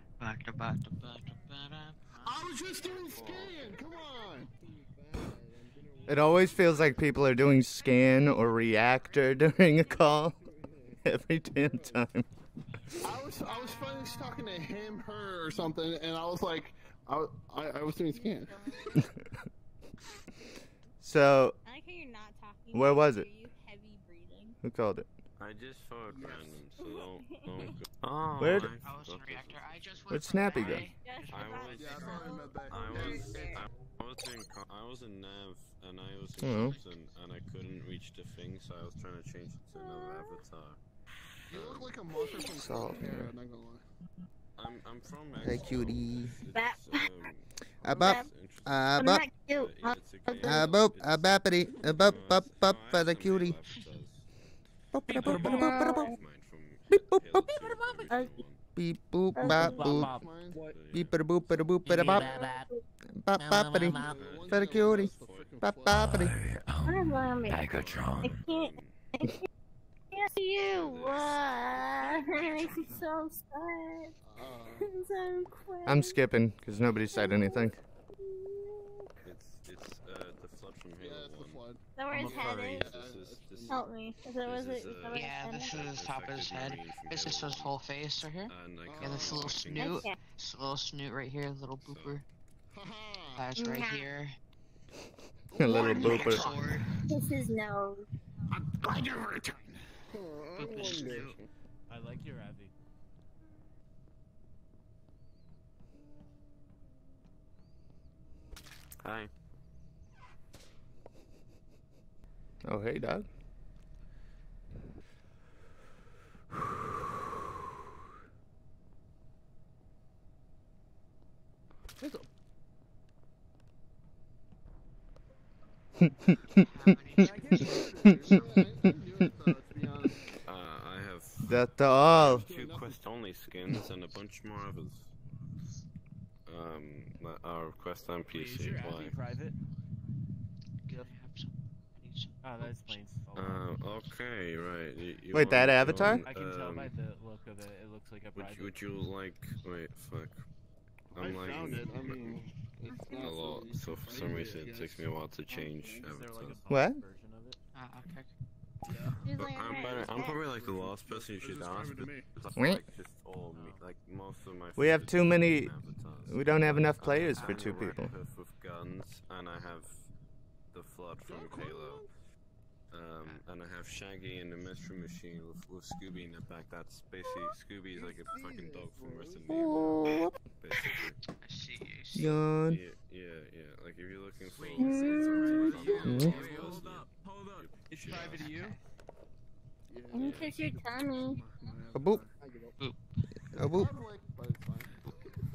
to back. I was just doing scan. Come on. It always feels like people are doing scan or reactor during a call. Every damn time. I was I was finished talking to him, her, or something, and I was like, I was- I, I was doing scan. So, I like how you're not talking. Where was hear it? Heavy breathing. who called it? I just vote random, so don't. don't go. Oh, Where'd- I I was in reactor. I just went Where'd Snappy go? I was- Yeah, I to saw him go at that. I over was. I was in, co- I was in Nav, and I was in Oh. Compton, and I couldn't reach the thing, so I was trying to change it to another avatar. You look like a monster from Salt, Salt. Yeah, yeah. not gonna lie. I'm, I'm from Hey, Mexico. cutie. It's, Bap. um, bop. it's interesting. I'm bop. not cute. Yeah, it's a game, so boop. it's- bappity. Bop, no, bop, it's- bop no, I for have the some cutie. real avatars. Boop, Beep, boop, boop, boop, boop, boop, boop. Mine from Beep, boop, Halo boop. 2, the recent one. Beep, boop, bop, Bop, boop. bop. Mine. But, yeah. Beep, bada, boop, bada, boop, bada, bop. Bop, boppity. The one For the thing I cutie. noticed, the freaking Bop, flag. boppity. I'm zombie. I Megatron. can't. I can't see you. Uh, it makes me so sad. I'm so quick. I'm skipping because nobody said anything. It's, it's, uh, the flood from yeah, Halo it's the 1. flood. Is that where his head is? This is, this Help me. Is that, was This it? is, Is that uh, his Yeah, head this is? is the top of his head. Effectively from This is his whole face right here. And I Yeah, And this little snoot. Okay. This little snoot right here, little booper. Haha. That's right Yeah. here. A little booper. This is no. I'm glad you returned. Boop is new. I like your Abby. Hi. Oh, hey, dog. Uh, I have That's all. two quest only skins and a bunch more others. Um, that are quest on Wait, PC. your Why? Abby private? Good. I have some. I need some. Oh, that explains. a. Uh, okay, right. You, you Wait, that want- you avatar? want, I can tell by um, the look of it. It looks like a Would you, would you like? Wait, fuck. I I'm like found it. I mean, it's a lot, so easy so to for some reason it takes me a while to change Is there like avatars. What? bug version of it? Ah, okay. He's But I'm, better, I'm probably like the last person you should ask. describe it to me. because I Wait. feel like just all me, like most of my. We have too many. We don't have enough I players have for two people. With guns, and I have the Flood from Halo. Um, and I have Shaggy and the Mystery Machine with, with Scooby in the back. That's basically Scooby is like a fucking dog from Resident Evil. Basically. I see. I see. Yawn. Yeah, yeah, yeah. Like if you're looking for. Wait, like, is it to to you? talk Mhm. Wait, hold up, hold up. It's Yeah. private to you? I can kiss your tummy. A boop. A boop.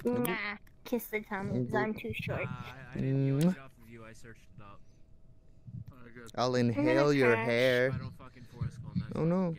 Nah, kiss the tummy, because I'm too short. Uh, I, I didn't Mwah. get it off of you. I searched it up. I'll inhale your hair. I don't fucking Forrest Gump. Oh no.